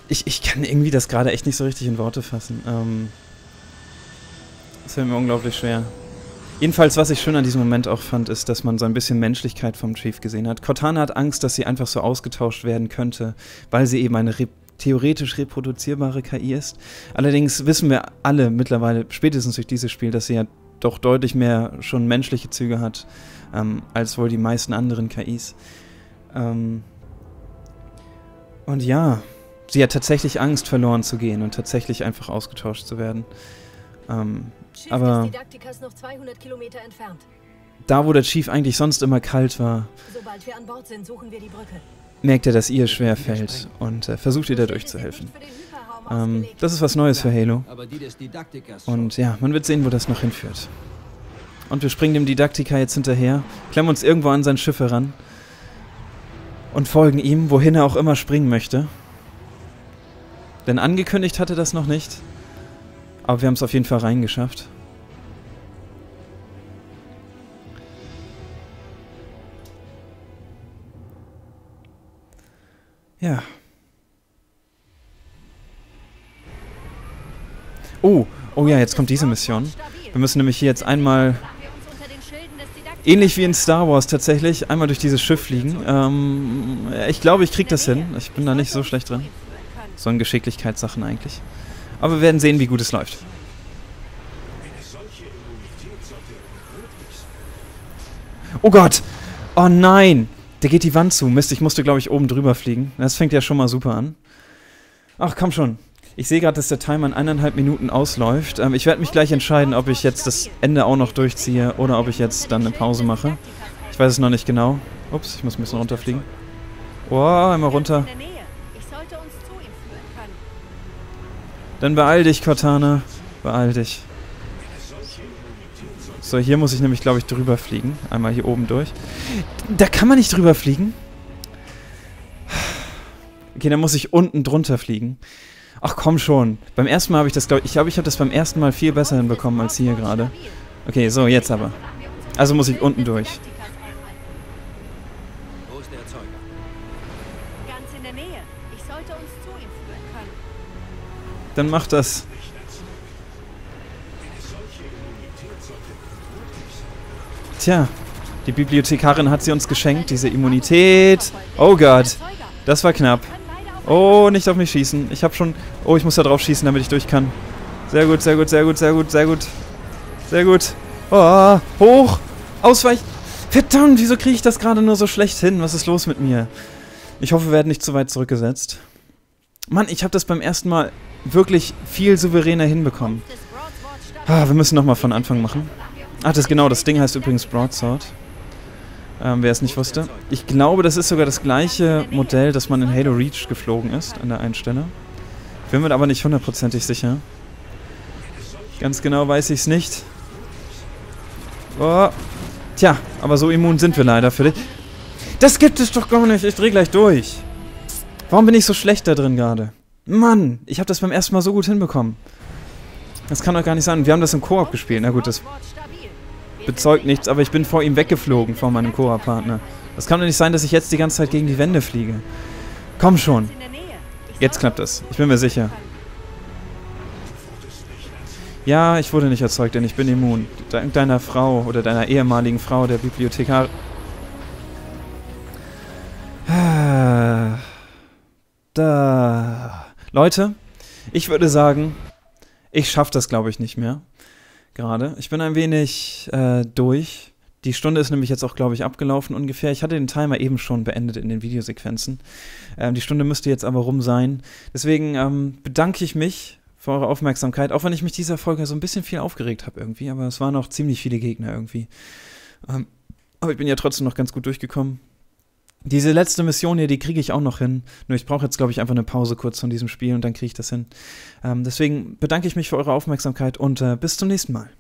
ich, ich kann irgendwie das gerade echt nicht so richtig in Worte fassen. Ähm, das fällt mir unglaublich schwer. Jedenfalls, was ich schön an diesem Moment auch fand, ist, dass man so ein bisschen Menschlichkeit vom Chief gesehen hat. Cortana hat Angst, dass sie einfach so ausgetauscht werden könnte, weil sie eben eine re theoretisch reproduzierbare KI ist. Allerdings wissen wir alle mittlerweile, spätestens durch dieses Spiel, dass sie ja doch deutlich mehr schon menschliche Züge hat, ähm, als wohl die meisten anderen KIs. Ähm und ja, sie hat tatsächlich Angst, verloren zu gehen und tatsächlich einfach ausgetauscht zu werden. Ähm, Schiff aber des Didaktikers noch 200 Kilometer entfernt. da, wo der Chief eigentlich sonst immer kalt war, Sobald wir an Bord sind, suchen wir die Brücke. merkt er, dass ihr schwer fällt und äh, versucht ihr dadurch zu helfen. Ähm, das ist was Neues für Halo. Und ja, man wird sehen, wo das noch hinführt. Und wir springen dem Didaktiker jetzt hinterher, klemmen uns irgendwo an sein Schiff heran und folgen ihm, wohin er auch immer springen möchte. Denn angekündigt hatte das noch nicht. Aber wir haben es auf jeden Fall reingeschafft. Ja. Oh, oh ja, jetzt kommt diese Mission. Wir müssen nämlich hier jetzt einmal, ähnlich wie in Star Wars tatsächlich, einmal durch dieses Schiff fliegen. Ähm, ich glaube, ich krieg das hin. Ich bin da nicht so schlecht drin. So in Geschicklichkeitssachen eigentlich. Aber wir werden sehen, wie gut es läuft. Oh Gott! Oh nein! Der geht die Wand zu. Mist, ich musste, glaube ich, oben drüber fliegen. Das fängt ja schon mal super an. Ach, komm schon. Ich sehe gerade, dass der Timer in eineinhalb Minuten ausläuft. Ähm, ich werde mich gleich entscheiden, ob ich jetzt das Ende auch noch durchziehe oder ob ich jetzt dann eine Pause mache. Ich weiß es noch nicht genau. Ups, ich muss ein bisschen runterfliegen. Oh, einmal runter. Dann beeil dich, Cortana. Beeil dich. So, hier muss ich nämlich, glaube ich, drüber fliegen. Einmal hier oben durch. Da kann man nicht drüber fliegen. Okay, dann muss ich unten drunter fliegen. Ach komm schon. Beim ersten Mal habe ich das, glaube ich, ich glaube, ich habe das beim ersten Mal viel besser hinbekommen als hier gerade. Okay, so, jetzt aber. Also muss ich unten durch. Dann mach das. Tja, die Bibliothekarin hat sie uns geschenkt, diese Immunität. Oh Gott, das war knapp. Oh, nicht auf mich schießen. Ich habe schon... Oh, ich muss da drauf schießen, damit ich durch kann. Sehr gut, sehr gut, sehr gut, sehr gut, sehr gut. Sehr gut. Oh, hoch. Ausweich. Verdammt, wieso kriege ich das gerade nur so schlecht hin? Was ist los mit mir? Ich hoffe, wir werden nicht zu weit zurückgesetzt. Mann, ich habe das beim ersten Mal wirklich viel souveräner hinbekommen. Ah, wir müssen nochmal von Anfang machen. Ach, das genau, das Ding heißt übrigens Broadsword. Ähm, wer es nicht wusste. Ich glaube, das ist sogar das gleiche Modell, das man in Halo Reach geflogen ist, an der einen Stelle. Bin mir aber nicht hundertprozentig sicher. Ganz genau weiß ich es nicht. Oh. Tja, aber so immun sind wir leider für dich. Das gibt es doch gar nicht. Ich dreh gleich durch. Warum bin ich so schlecht da drin gerade? Mann, ich habe das beim ersten Mal so gut hinbekommen. Das kann doch gar nicht sein. Wir haben das im Koop gespielt. Na gut, das bezeugt nichts, aber ich bin vor ihm weggeflogen, vor meinem Koop-Partner. Das kann doch nicht sein, dass ich jetzt die ganze Zeit gegen die Wände fliege. Komm schon. Jetzt klappt es. Ich bin mir sicher. Ja, ich wurde nicht erzeugt, denn ich bin immun. Dank deiner Frau oder deiner ehemaligen Frau, der Bibliothekar... Da. Leute, ich würde sagen, ich schaffe das, glaube ich, nicht mehr. Gerade. Ich bin ein wenig äh, durch. Die Stunde ist nämlich jetzt auch, glaube ich, abgelaufen ungefähr. Ich hatte den Timer eben schon beendet in den Videosequenzen. Ähm, die Stunde müsste jetzt aber rum sein. Deswegen ähm, bedanke ich mich für eure Aufmerksamkeit, auch wenn ich mich dieser Folge so ein bisschen viel aufgeregt habe irgendwie. Aber es waren noch ziemlich viele Gegner irgendwie. Ähm, aber ich bin ja trotzdem noch ganz gut durchgekommen. Diese letzte Mission hier, die kriege ich auch noch hin. Nur ich brauche jetzt, glaube ich, einfach eine Pause kurz von diesem Spiel und dann kriege ich das hin. Ähm, deswegen bedanke ich mich für eure Aufmerksamkeit und äh, bis zum nächsten Mal.